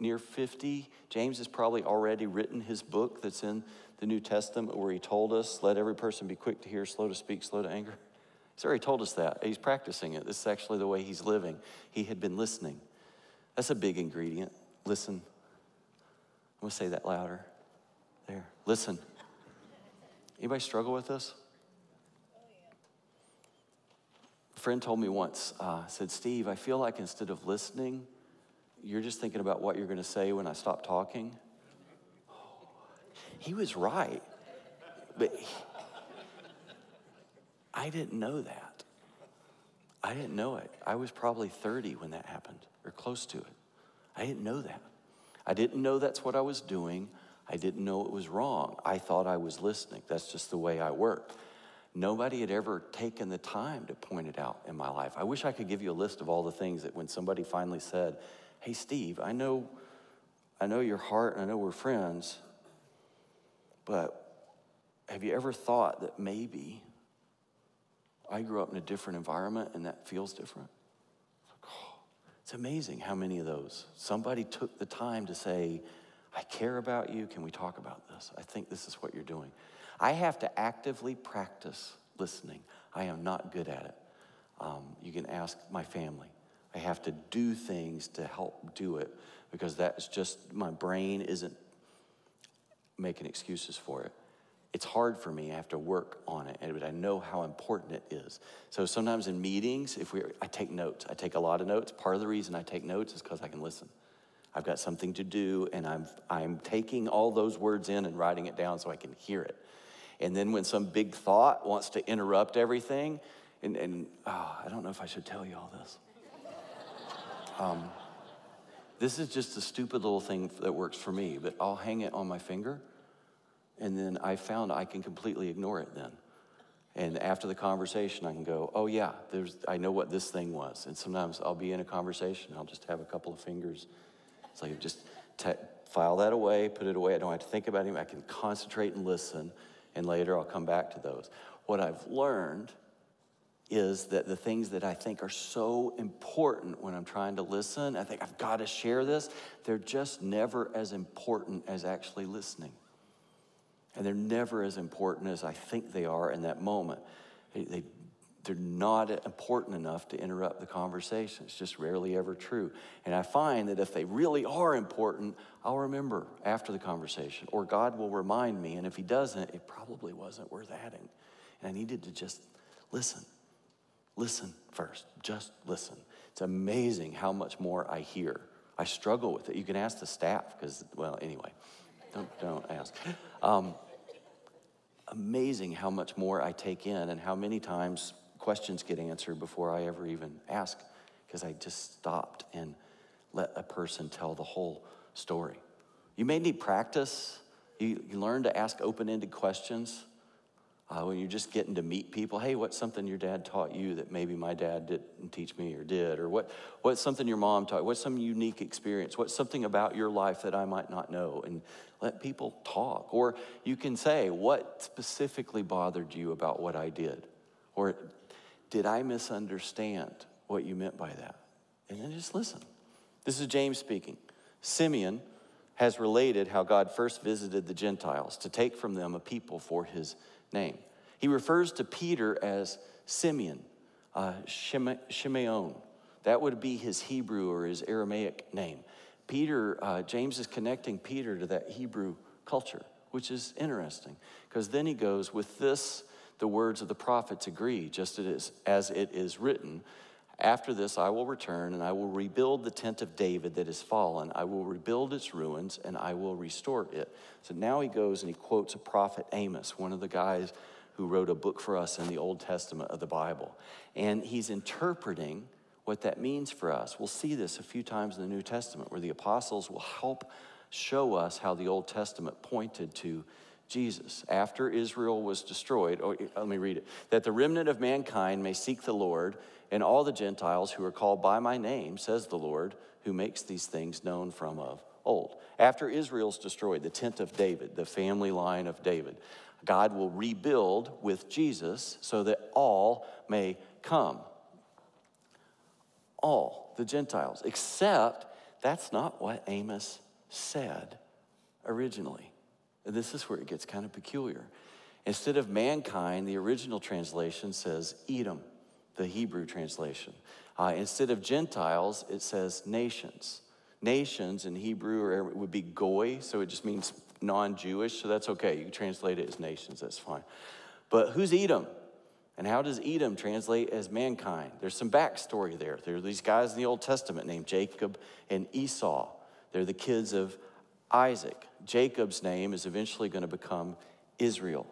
near 50. James has probably already written his book that's in the New Testament where he told us, let every person be quick to hear, slow to speak, slow to anger. He's already told us that. He's practicing it. This is actually the way he's living. He had been listening. That's a big ingredient. Listen. I'm going to say that louder. There. Listen. Anybody struggle with this? A friend told me once, uh, said, Steve, I feel like instead of listening, you're just thinking about what you're going to say when I stop talking. He was right. But he, I didn't know that. I didn't know it. I was probably 30 when that happened, or close to it. I didn't know that. I didn't know that's what I was doing. I didn't know it was wrong. I thought I was listening. That's just the way I work. Nobody had ever taken the time to point it out in my life. I wish I could give you a list of all the things that when somebody finally said, Hey, Steve, I know, I know your heart and I know we're friends, but have you ever thought that maybe I grew up in a different environment and that feels different? It's oh, amazing how many of those. Somebody took the time to say, I care about you. Can we talk about this? I think this is what you're doing. I have to actively practice listening. I am not good at it. Um, you can ask my family. I have to do things to help do it because that's just, my brain isn't making excuses for it. It's hard for me. I have to work on it, but I know how important it is. So sometimes in meetings, if we, I take notes. I take a lot of notes. Part of the reason I take notes is because I can listen. I've got something to do, and I'm I'm taking all those words in and writing it down so I can hear it. And then when some big thought wants to interrupt everything, and, and oh, I don't know if I should tell you all this. Um, this is just a stupid little thing that works for me, but I'll hang it on my finger, and then I found I can completely ignore it then. And after the conversation, I can go, oh, yeah, there's, I know what this thing was. And sometimes I'll be in a conversation, I'll just have a couple of fingers. It's like just file that away, put it away. I don't have to think about it. I can concentrate and listen, and later I'll come back to those. What I've learned is that the things that I think are so important when I'm trying to listen, I think I've got to share this, they're just never as important as actually listening. And they're never as important as I think they are in that moment. They, they, they're not important enough to interrupt the conversation. It's just rarely ever true. And I find that if they really are important, I'll remember after the conversation, or God will remind me. And if He doesn't, it probably wasn't worth adding. And I needed to just listen. Listen first, just listen. It's amazing how much more I hear. I struggle with it. You can ask the staff because, well, anyway, don't, don't ask. Um, amazing how much more I take in and how many times, questions get answered before I ever even ask because I just stopped and let a person tell the whole story. You may need practice. You, you learn to ask open ended questions uh, when you're just getting to meet people. Hey, what's something your dad taught you that maybe my dad didn't teach me or did? Or what, what's something your mom taught? What's some unique experience? What's something about your life that I might not know? And let people talk. Or you can say, What specifically bothered you about what I did? Or did I misunderstand what you meant by that? And then just listen. This is James speaking. Simeon has related how God first visited the Gentiles to take from them a people for his name. He refers to Peter as Simeon, uh, Shimeon. That would be his Hebrew or his Aramaic name. Peter, uh, James is connecting Peter to that Hebrew culture, which is interesting because then he goes, with this, the words of the prophets agree, just as, it is written. After this, I will return and I will rebuild the tent of David that is fallen. I will rebuild its ruins and I will restore it. So now he goes and he quotes a prophet Amos, one of the guys who wrote a book for us in the Old Testament of the Bible. And he's interpreting what that means for us. We'll see this a few times in the New Testament where the apostles will help show us how the Old Testament pointed to Jesus. After Israel was destroyed, oh, eh, let me read it. That the remnant of mankind may seek the Lord, and all the Gentiles who are called by my name, says the Lord, who makes these things known from of old. After Israel's destroyed, the tent of David, the family line of David, God will rebuild with Jesus so that all may come all the Gentiles, except that's not what Amos said originally. This is where it gets kind of peculiar. Instead of mankind, the original translation says Edom, the Hebrew translation. Uh, instead of Gentiles, it says nations. Nations in Hebrew would be goy, so it just means non Jewish, so that's okay. You translate it as nations, that's fine. But who's Edom? And how does Edom translate as mankind? There's some backstory there. There are these guys in the Old Testament named Jacob and Esau. They're the kids of Isaac. Jacob's name is eventually going to become Israel,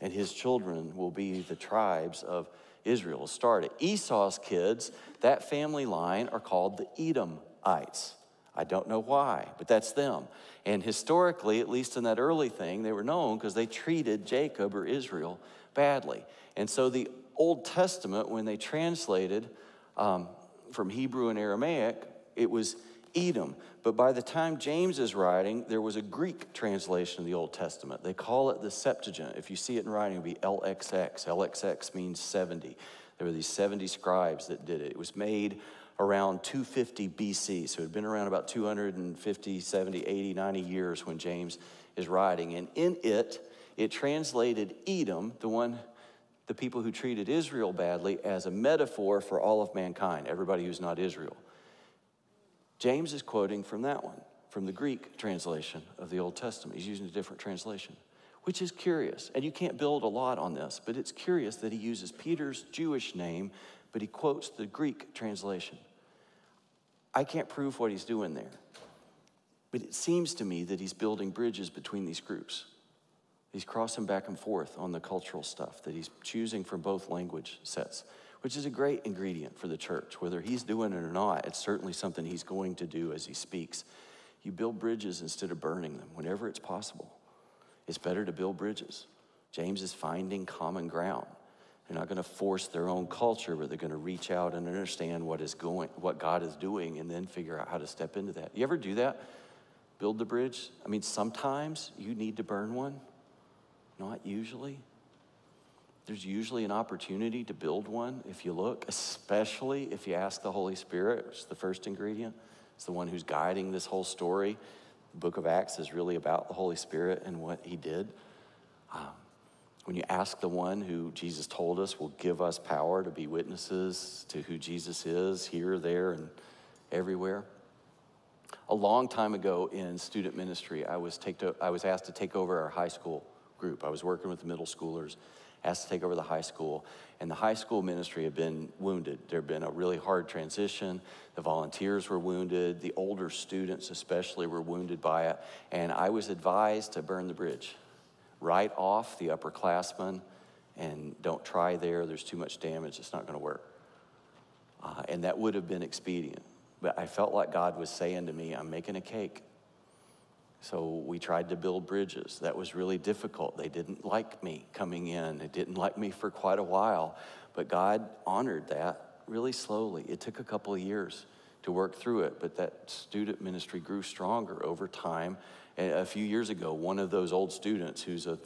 and his children will be the tribes of Israel. Started. Esau's kids, that family line, are called the Edomites. I don't know why, but that's them. And historically, at least in that early thing, they were known because they treated Jacob or Israel badly. And so the Old Testament, when they translated um, from Hebrew and Aramaic, it was Edom. But by the time James is writing, there was a Greek translation of the Old Testament. They call it the Septuagint. If you see it in writing, it would be LXX. LXX means 70. There were these 70 scribes that did it. It was made around 250 BC. So it had been around about 250, 70, 80, 90 years when James is writing. And in it, it translated Edom, the one the people who treated Israel badly as a metaphor for all of mankind, everybody who's not Israel. James is quoting from that one, from the Greek translation of the Old Testament. He's using a different translation, which is curious. And you can't build a lot on this, but it's curious that he uses Peter's Jewish name, but he quotes the Greek translation. I can't prove what he's doing there, but it seems to me that he's building bridges between these groups. He's crossing back and forth on the cultural stuff that he's choosing from both language sets, which is a great ingredient for the church. Whether he's doing it or not, it's certainly something he's going to do as he speaks. You build bridges instead of burning them whenever it's possible. It's better to build bridges. James is finding common ground. They're not going to force their own culture, but they're going to reach out and understand what is going, what God is doing, and then figure out how to step into that. You ever do that? Build the bridge? I mean, sometimes you need to burn one. Not usually. There's usually an opportunity to build one if you look, especially if you ask the Holy Spirit, which is the first ingredient. It's the one who's guiding this whole story. The book of Acts is really about the Holy Spirit and what he did. Um, when you ask the one who Jesus told us will give us power to be witnesses to who Jesus is here, there, and everywhere. A long time ago in student ministry, I was, take to, I was asked to take over our high school group. I was working with the middle schoolers, asked to take over the high school, and the high school ministry had been wounded. There had been a really hard transition. The volunteers were wounded, the older students, especially, were wounded by it, and I was advised to burn the bridge, write off the upperclassmen, and don't try there. There's too much damage. It's not going to work. Uh, and that would have been expedient. But I felt like God was saying to me, I'm making a cake. So we tried to build bridges. That was really difficult. They didn't like me coming in, they didn't like me for quite a while. But God honored that really slowly. It took a couple of years to work through it, but that student ministry grew stronger over time. And a few years ago, one of those old students who's a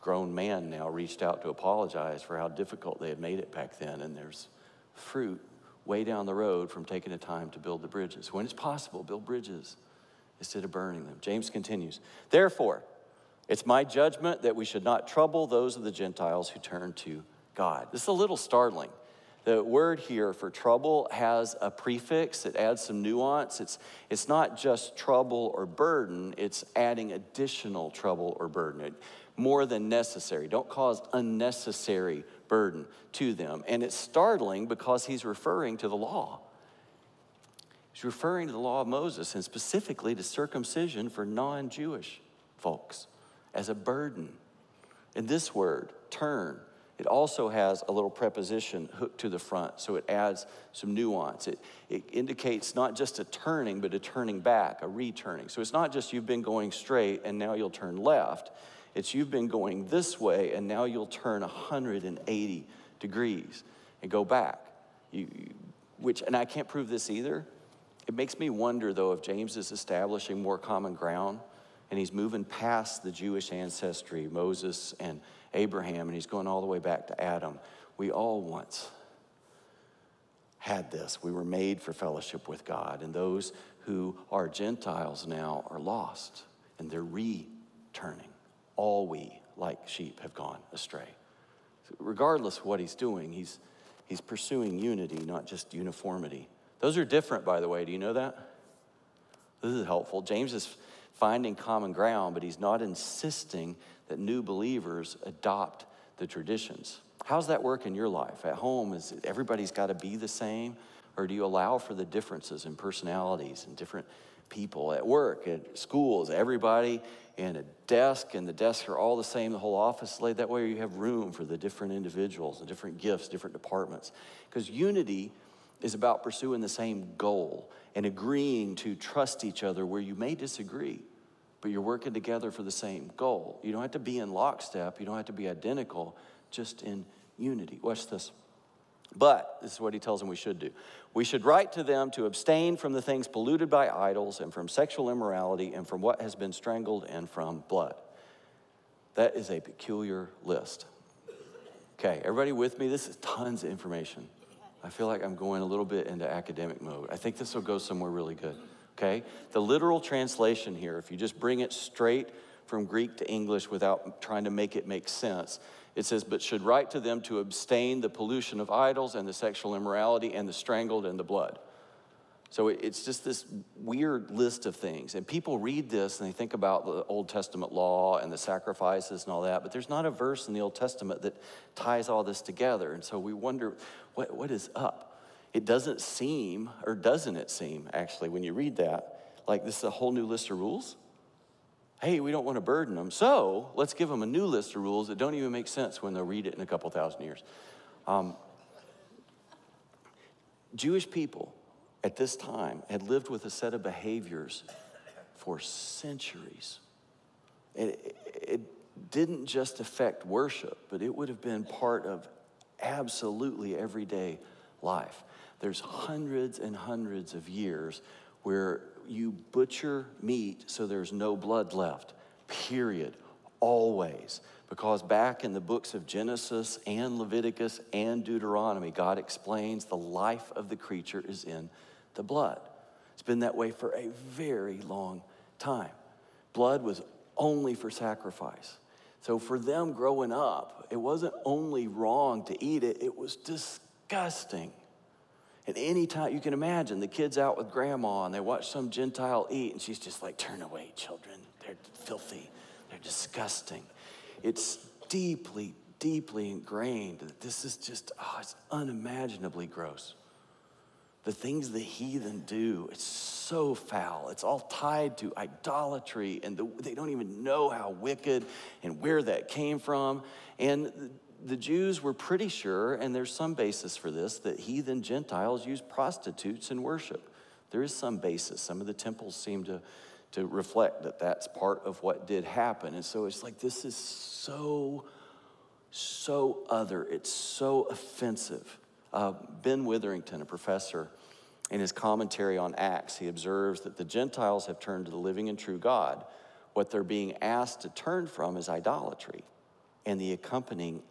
grown man now reached out to apologize for how difficult they had made it back then. And there's fruit way down the road from taking the time to build the bridges. When it's possible, build bridges instead of burning them. James continues, Therefore, it's my judgment that we should not trouble those of the Gentiles who turn to God. This is a little startling. The word here for trouble has a prefix, it adds some nuance. It's, it's not just trouble or burden, it's adding additional trouble or burden. It, more than necessary. Don't cause unnecessary burden to them. And it's startling because he's referring to the law. He's referring to the law of Moses and specifically to circumcision for non Jewish folks as a burden. And this word, turn, it also has a little preposition hooked to the front, so it adds some nuance. It, it indicates not just a turning, but a turning back, a returning. So it's not just you've been going straight and now you'll turn left. It's you've been going this way and now you'll turn 180 degrees and go back. You, which, and I can't prove this either. It makes me wonder, though, if James is establishing more common ground and he's moving past the Jewish ancestry, Moses and Abraham, and he's going all the way back to Adam. We all once had this. We were made for fellowship with God, and those who are Gentiles now are lost and they're returning all we, like sheep, have gone astray. So regardless of what he's doing, he's, he's pursuing unity, not just uniformity. Those are different, by the way. Do you know that? This is helpful. James is finding common ground, but he's not insisting that new believers adopt the traditions. How's that work in your life? At home, is everybody's got to be the same? Or do you allow for the differences in personalities and different people at work, at schools, everybody in a desk, and the desks are all the same, the whole office laid that way, or you have room for the different individuals and different gifts, different departments. Because unity is about pursuing the same goal and agreeing to trust each other where you may disagree, but you're working together for the same goal. You don't have to be in lockstep, you don't have to be identical, just in unity. Watch this. But this is what he tells them we should do. We should write to them to abstain from the things polluted by idols and from sexual immorality and from what has been strangled and from blood. That is a peculiar list. Okay, everybody with me? This is tons of information. I feel like I'm going a little bit into academic mode. I think this will go somewhere really good. Okay? The literal translation here, if you just bring it straight from Greek to English without trying to make it make sense, it says, but should write to them to abstain the pollution of idols and the sexual immorality and the strangled and the blood. So it's just this weird list of things. And people read this and they think about the Old Testament law and the sacrifices and all that, but there's not a verse in the Old Testament that ties all this together. And so we wonder what, what is up? It doesn't seem, or doesn't it seem, actually, when you read that, like this is a whole new list of rules? hey, we don't want to burden them. So let's give them a new list of rules that don't even make sense when they'll read it in a couple thousand years. Um, Jewish people at this time had lived with a set of behaviors for centuries. It, it didn't just affect worship, but it would have been part of absolutely everyday life. There's hundreds and hundreds of years where you butcher meat so there's no blood left, period, always. Because back in the books of Genesis and Leviticus and Deuteronomy, God explains the life of the creature is in the blood. It's been that way for a very long time. Blood was only for sacrifice. So for them growing up, it wasn't only wrong to eat it, it was disgusting. And any time you can imagine the kids out with grandma and they watch some Gentile eat, and she's just like, turn away, children. They're filthy, they're disgusting. It's deeply, deeply ingrained that this is just, oh, it's unimaginably gross. The things the heathen do, it's so foul. It's all tied to idolatry, and the, they don't even know how wicked and where that came from. And the Jews were pretty sure, and there's some basis for this, that heathen Gentiles use prostitutes in worship. There is some basis. Some of the temples seem to, to reflect that that's part of what did happen. And so it's like, this is so, so other. It's so offensive. Uh, ben Witherington, a professor, in his commentary on Acts, he observes that the Gentiles have turned to the living and true God. What they're being asked to turn from is idolatry and the accompanying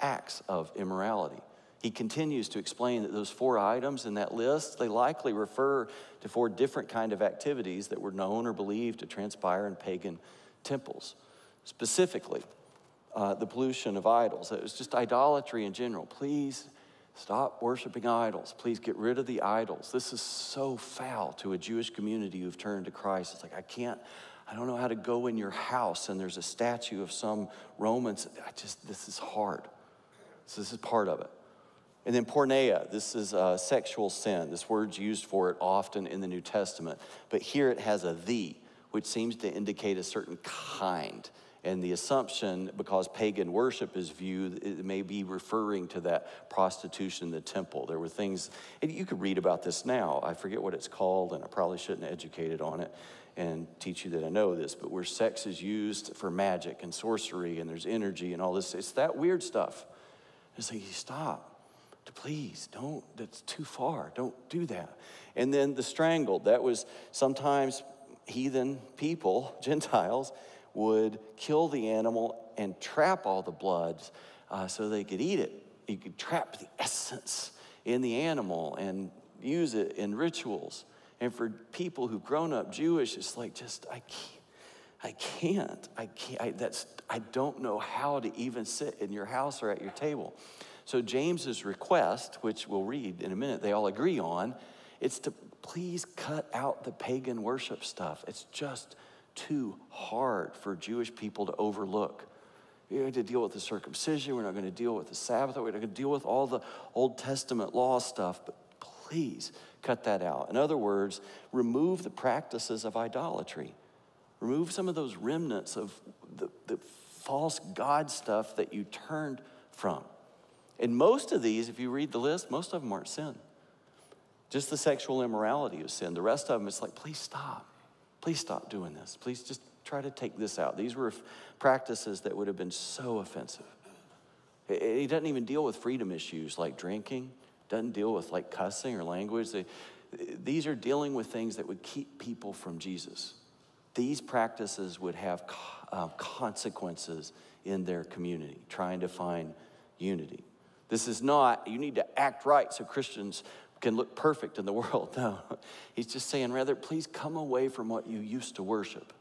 acts of immorality. He continues to explain that those four items in that list, they likely refer to four different kind of activities that were known or believed to transpire in pagan temples. Specifically, uh, the pollution of idols. It was just idolatry in general. Please stop worshiping idols. Please get rid of the idols. This is so foul to a Jewish community who've turned to Christ. It's like, I can't, I don't know how to go in your house and there's a statue of some Romans. I just, this is hard. So this is part of it. And then porneia, this is a sexual sin. This word's used for it often in the New Testament. But here it has a the, which seems to indicate a certain kind. And the assumption, because pagan worship is viewed, it may be referring to that prostitution in the temple. There were things, and you could read about this now. I forget what it's called, and I probably shouldn't educate it on it and teach you that I know this, but where sex is used for magic and sorcery and there's energy and all this, it's that weird stuff. It's like, stop. Please don't, that's too far. Don't do that. And then the strangled, that was sometimes heathen people, Gentiles, would kill the animal and trap all the blood uh, so they could eat it. You could trap the essence in the animal and use it in rituals. And for people who've grown up Jewish, it's like just, I can't. I can't. I can't. I, that's, I don't know how to even sit in your house or at your table. So, James's request, which we'll read in a minute, they all agree on, it's to please cut out the pagan worship stuff. It's just too hard for Jewish people to overlook. We're going to deal with the circumcision. We're not going to deal with the Sabbath. We're not going to deal with all the Old Testament law stuff. But please cut that out. In other words, remove the practices of idolatry. Remove some of those remnants of the, the false God stuff that you turned from. And most of these, if you read the list, most of them aren't sin. Just the sexual immorality is sin. The rest of them, it's like, please stop. Please stop doing this. Please just try to take this out. These were practices that would have been so offensive. He doesn't even deal with freedom issues like drinking, doesn't deal with like cussing or language. these are dealing with things that would keep people from Jesus. These practices would have uh, consequences in their community, trying to find unity. This is not, you need to act right so Christians can look perfect in the world. No. He's just saying, rather, please come away from what you used to worship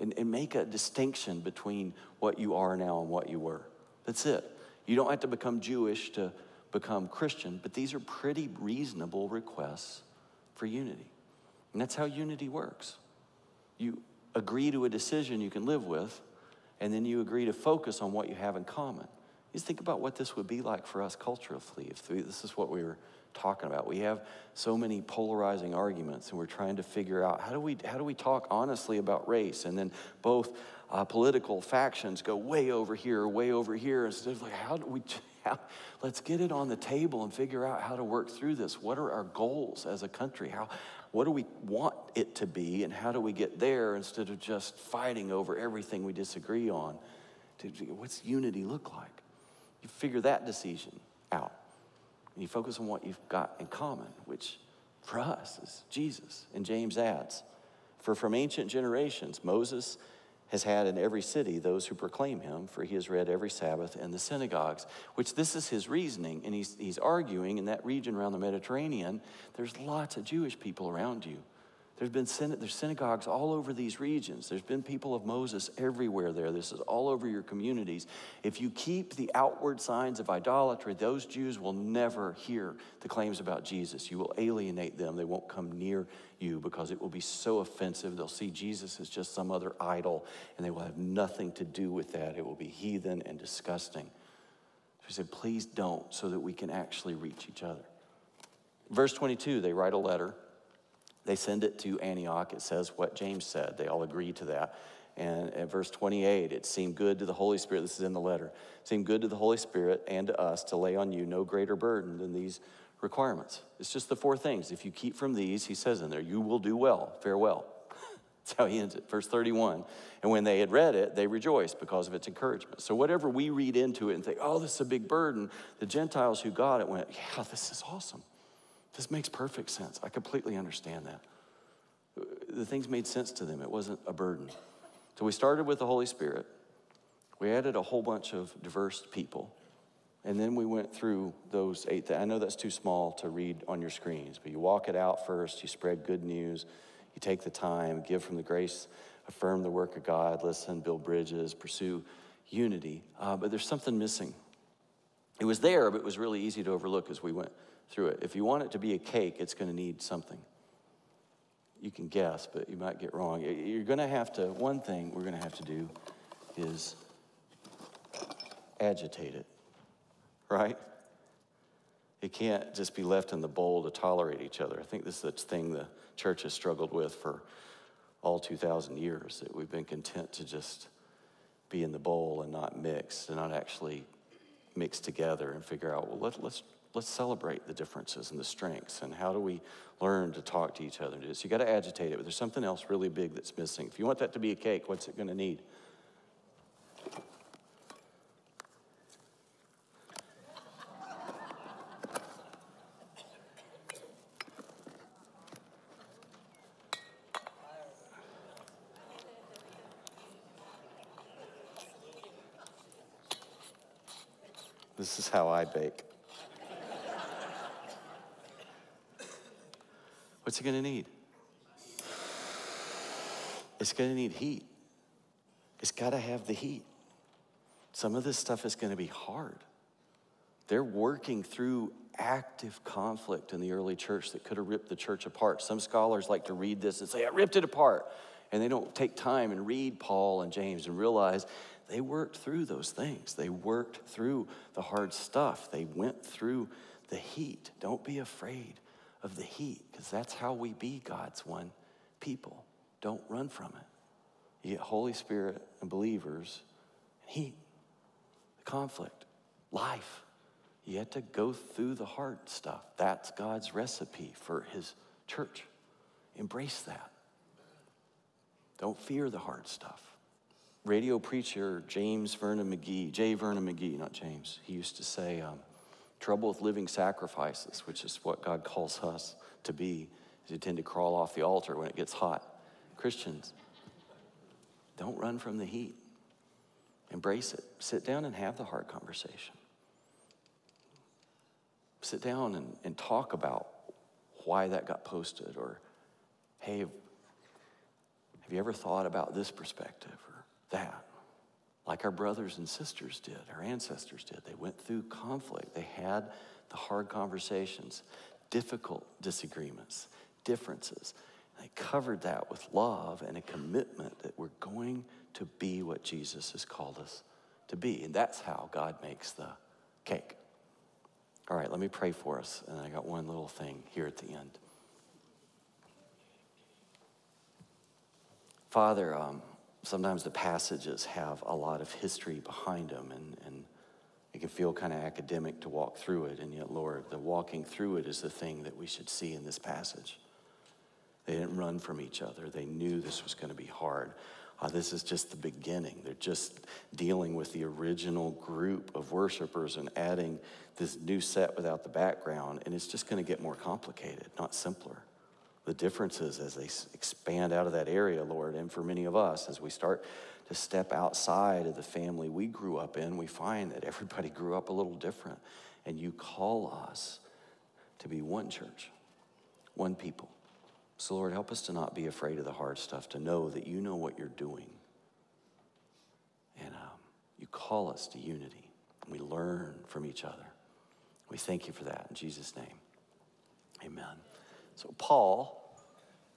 and, and make a distinction between what you are now and what you were. That's it. You don't have to become Jewish to become Christian, but these are pretty reasonable requests for unity. And that's how unity works. You agree to a decision you can live with, and then you agree to focus on what you have in common. Just think about what this would be like for us culturally if this is what we were talking about. We have so many polarizing arguments, and we're trying to figure out how do we how do we talk honestly about race, and then both uh, political factions go way over here, way over here, instead of like how do we. How, let's get it on the table and figure out how to work through this. What are our goals as a country? How, what do we want it to be, and how do we get there instead of just fighting over everything we disagree on? What's unity look like? You figure that decision out. And you focus on what you've got in common, which for us is Jesus. And James adds, For from ancient generations, Moses has had in every city those who proclaim him, for he has read every Sabbath in the synagogues, which this is his reasoning. And he's, he's arguing in that region around the Mediterranean, there's lots of Jewish people around you. There's been there's synagogues all over these regions. There's been people of Moses everywhere there. This is all over your communities. If you keep the outward signs of idolatry, those Jews will never hear the claims about Jesus. You will alienate them. They won't come near you because it will be so offensive. They'll see Jesus as just some other idol, and they will have nothing to do with that. It will be heathen and disgusting. So he said, Please don't, so that we can actually reach each other. Verse 22, they write a letter they send it to Antioch. It says what James said. They all agree to that. And at verse 28, it seemed good to the Holy Spirit, this is in the letter, it seemed good to the Holy Spirit and to us to lay on you no greater burden than these requirements. It's just the four things. If you keep from these, he says in there, you will do well. Farewell. That's how he ends it. Verse 31. And when they had read it, they rejoiced because of its encouragement. So, whatever we read into it and think, oh, this is a big burden, the Gentiles who got it went, yeah, this is awesome. This makes perfect sense. I completely understand that. The things made sense to them, it wasn't a burden. So, we started with the Holy Spirit. We added a whole bunch of diverse people. And then we went through those eight. Th- I know that's too small to read on your screens, but you walk it out first, you spread good news, you take the time, give from the grace, affirm the work of God, listen, build bridges, pursue unity. Uh, but there's something missing. It was there, but it was really easy to overlook as we went through it. If you want it to be a cake, it's going to need something. You can guess, but you might get wrong. You're going to have to, one thing we're going to have to do is agitate it right? It can't just be left in the bowl to tolerate each other. I think this is the thing the church has struggled with for all 2,000 years, that we've been content to just be in the bowl and not mix, and not actually mix together and figure out, well, let, let's, let's celebrate the differences and the strengths, and how do we learn to talk to each other. So you got to agitate it, but there's something else really big that's missing. If you want that to be a cake, what's it going to need? This is how I bake. What's it going to need? It's going to need heat. It's got to have the heat. Some of this stuff is going to be hard. They're working through active conflict in the early church that could have ripped the church apart. Some scholars like to read this and say, I ripped it apart. And they don't take time and read Paul and James and realize they worked through those things. They worked through the hard stuff. They went through the heat. Don't be afraid of the heat, because that's how we be God's one people. Don't run from it. You get Holy Spirit and believers and heat, the conflict, life. You have to go through the hard stuff. That's God's recipe for his church. Embrace that. Don't fear the hard stuff radio preacher James Vernon McGee, J. Vernon McGee, not James, he used to say, um, trouble with living sacrifices, which is what God calls us to be, is you tend to crawl off the altar when it gets hot. Christians, don't run from the heat. Embrace it. Sit down and have the hard conversation. Sit down and, and talk about why that got posted, or hey, have you ever thought about this perspective? Or that, like our brothers and sisters did, our ancestors did. They went through conflict, they had the hard conversations, difficult disagreements, differences. They covered that with love and a commitment that we're going to be what Jesus has called us to be. And that's how God makes the cake. All right, let me pray for us. And I got one little thing here at the end. Father, um, sometimes the passages have a lot of history behind them, and, and it can feel kind of academic to walk through it. And yet, Lord, the walking through it is the thing that we should see in this passage. They didn't run from each other, they knew this was going to be hard. Uh, this is just the beginning. They're just dealing with the original group of worshipers and adding this new set without the background, and it's just going to get more complicated, not simpler the differences as they expand out of that area, Lord. And for many of us, as we start to step outside of the family we grew up in, we find that everybody grew up a little different. And you call us to be one church, one people. So, Lord, help us to not be afraid of the hard stuff, to know that you know what you're doing. And um, you call us to unity. We learn from each other. We thank you for that in Jesus' name. Amen. So, Paul,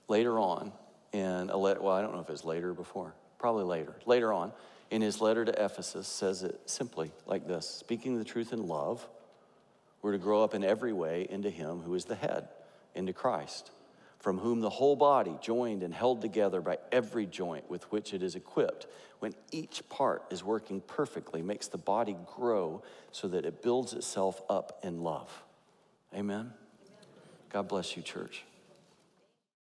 later on, in a letter, well, I don't know if it's later or before, probably later, later on, in his letter to Ephesus, says it simply like this Speaking the truth in love, we're to grow up in every way into Him who is the head, into Christ, from whom the whole body, joined and held together by every joint with which it is equipped, when each part is working perfectly, makes the body grow so that it builds itself up in love. Amen. God bless you, church.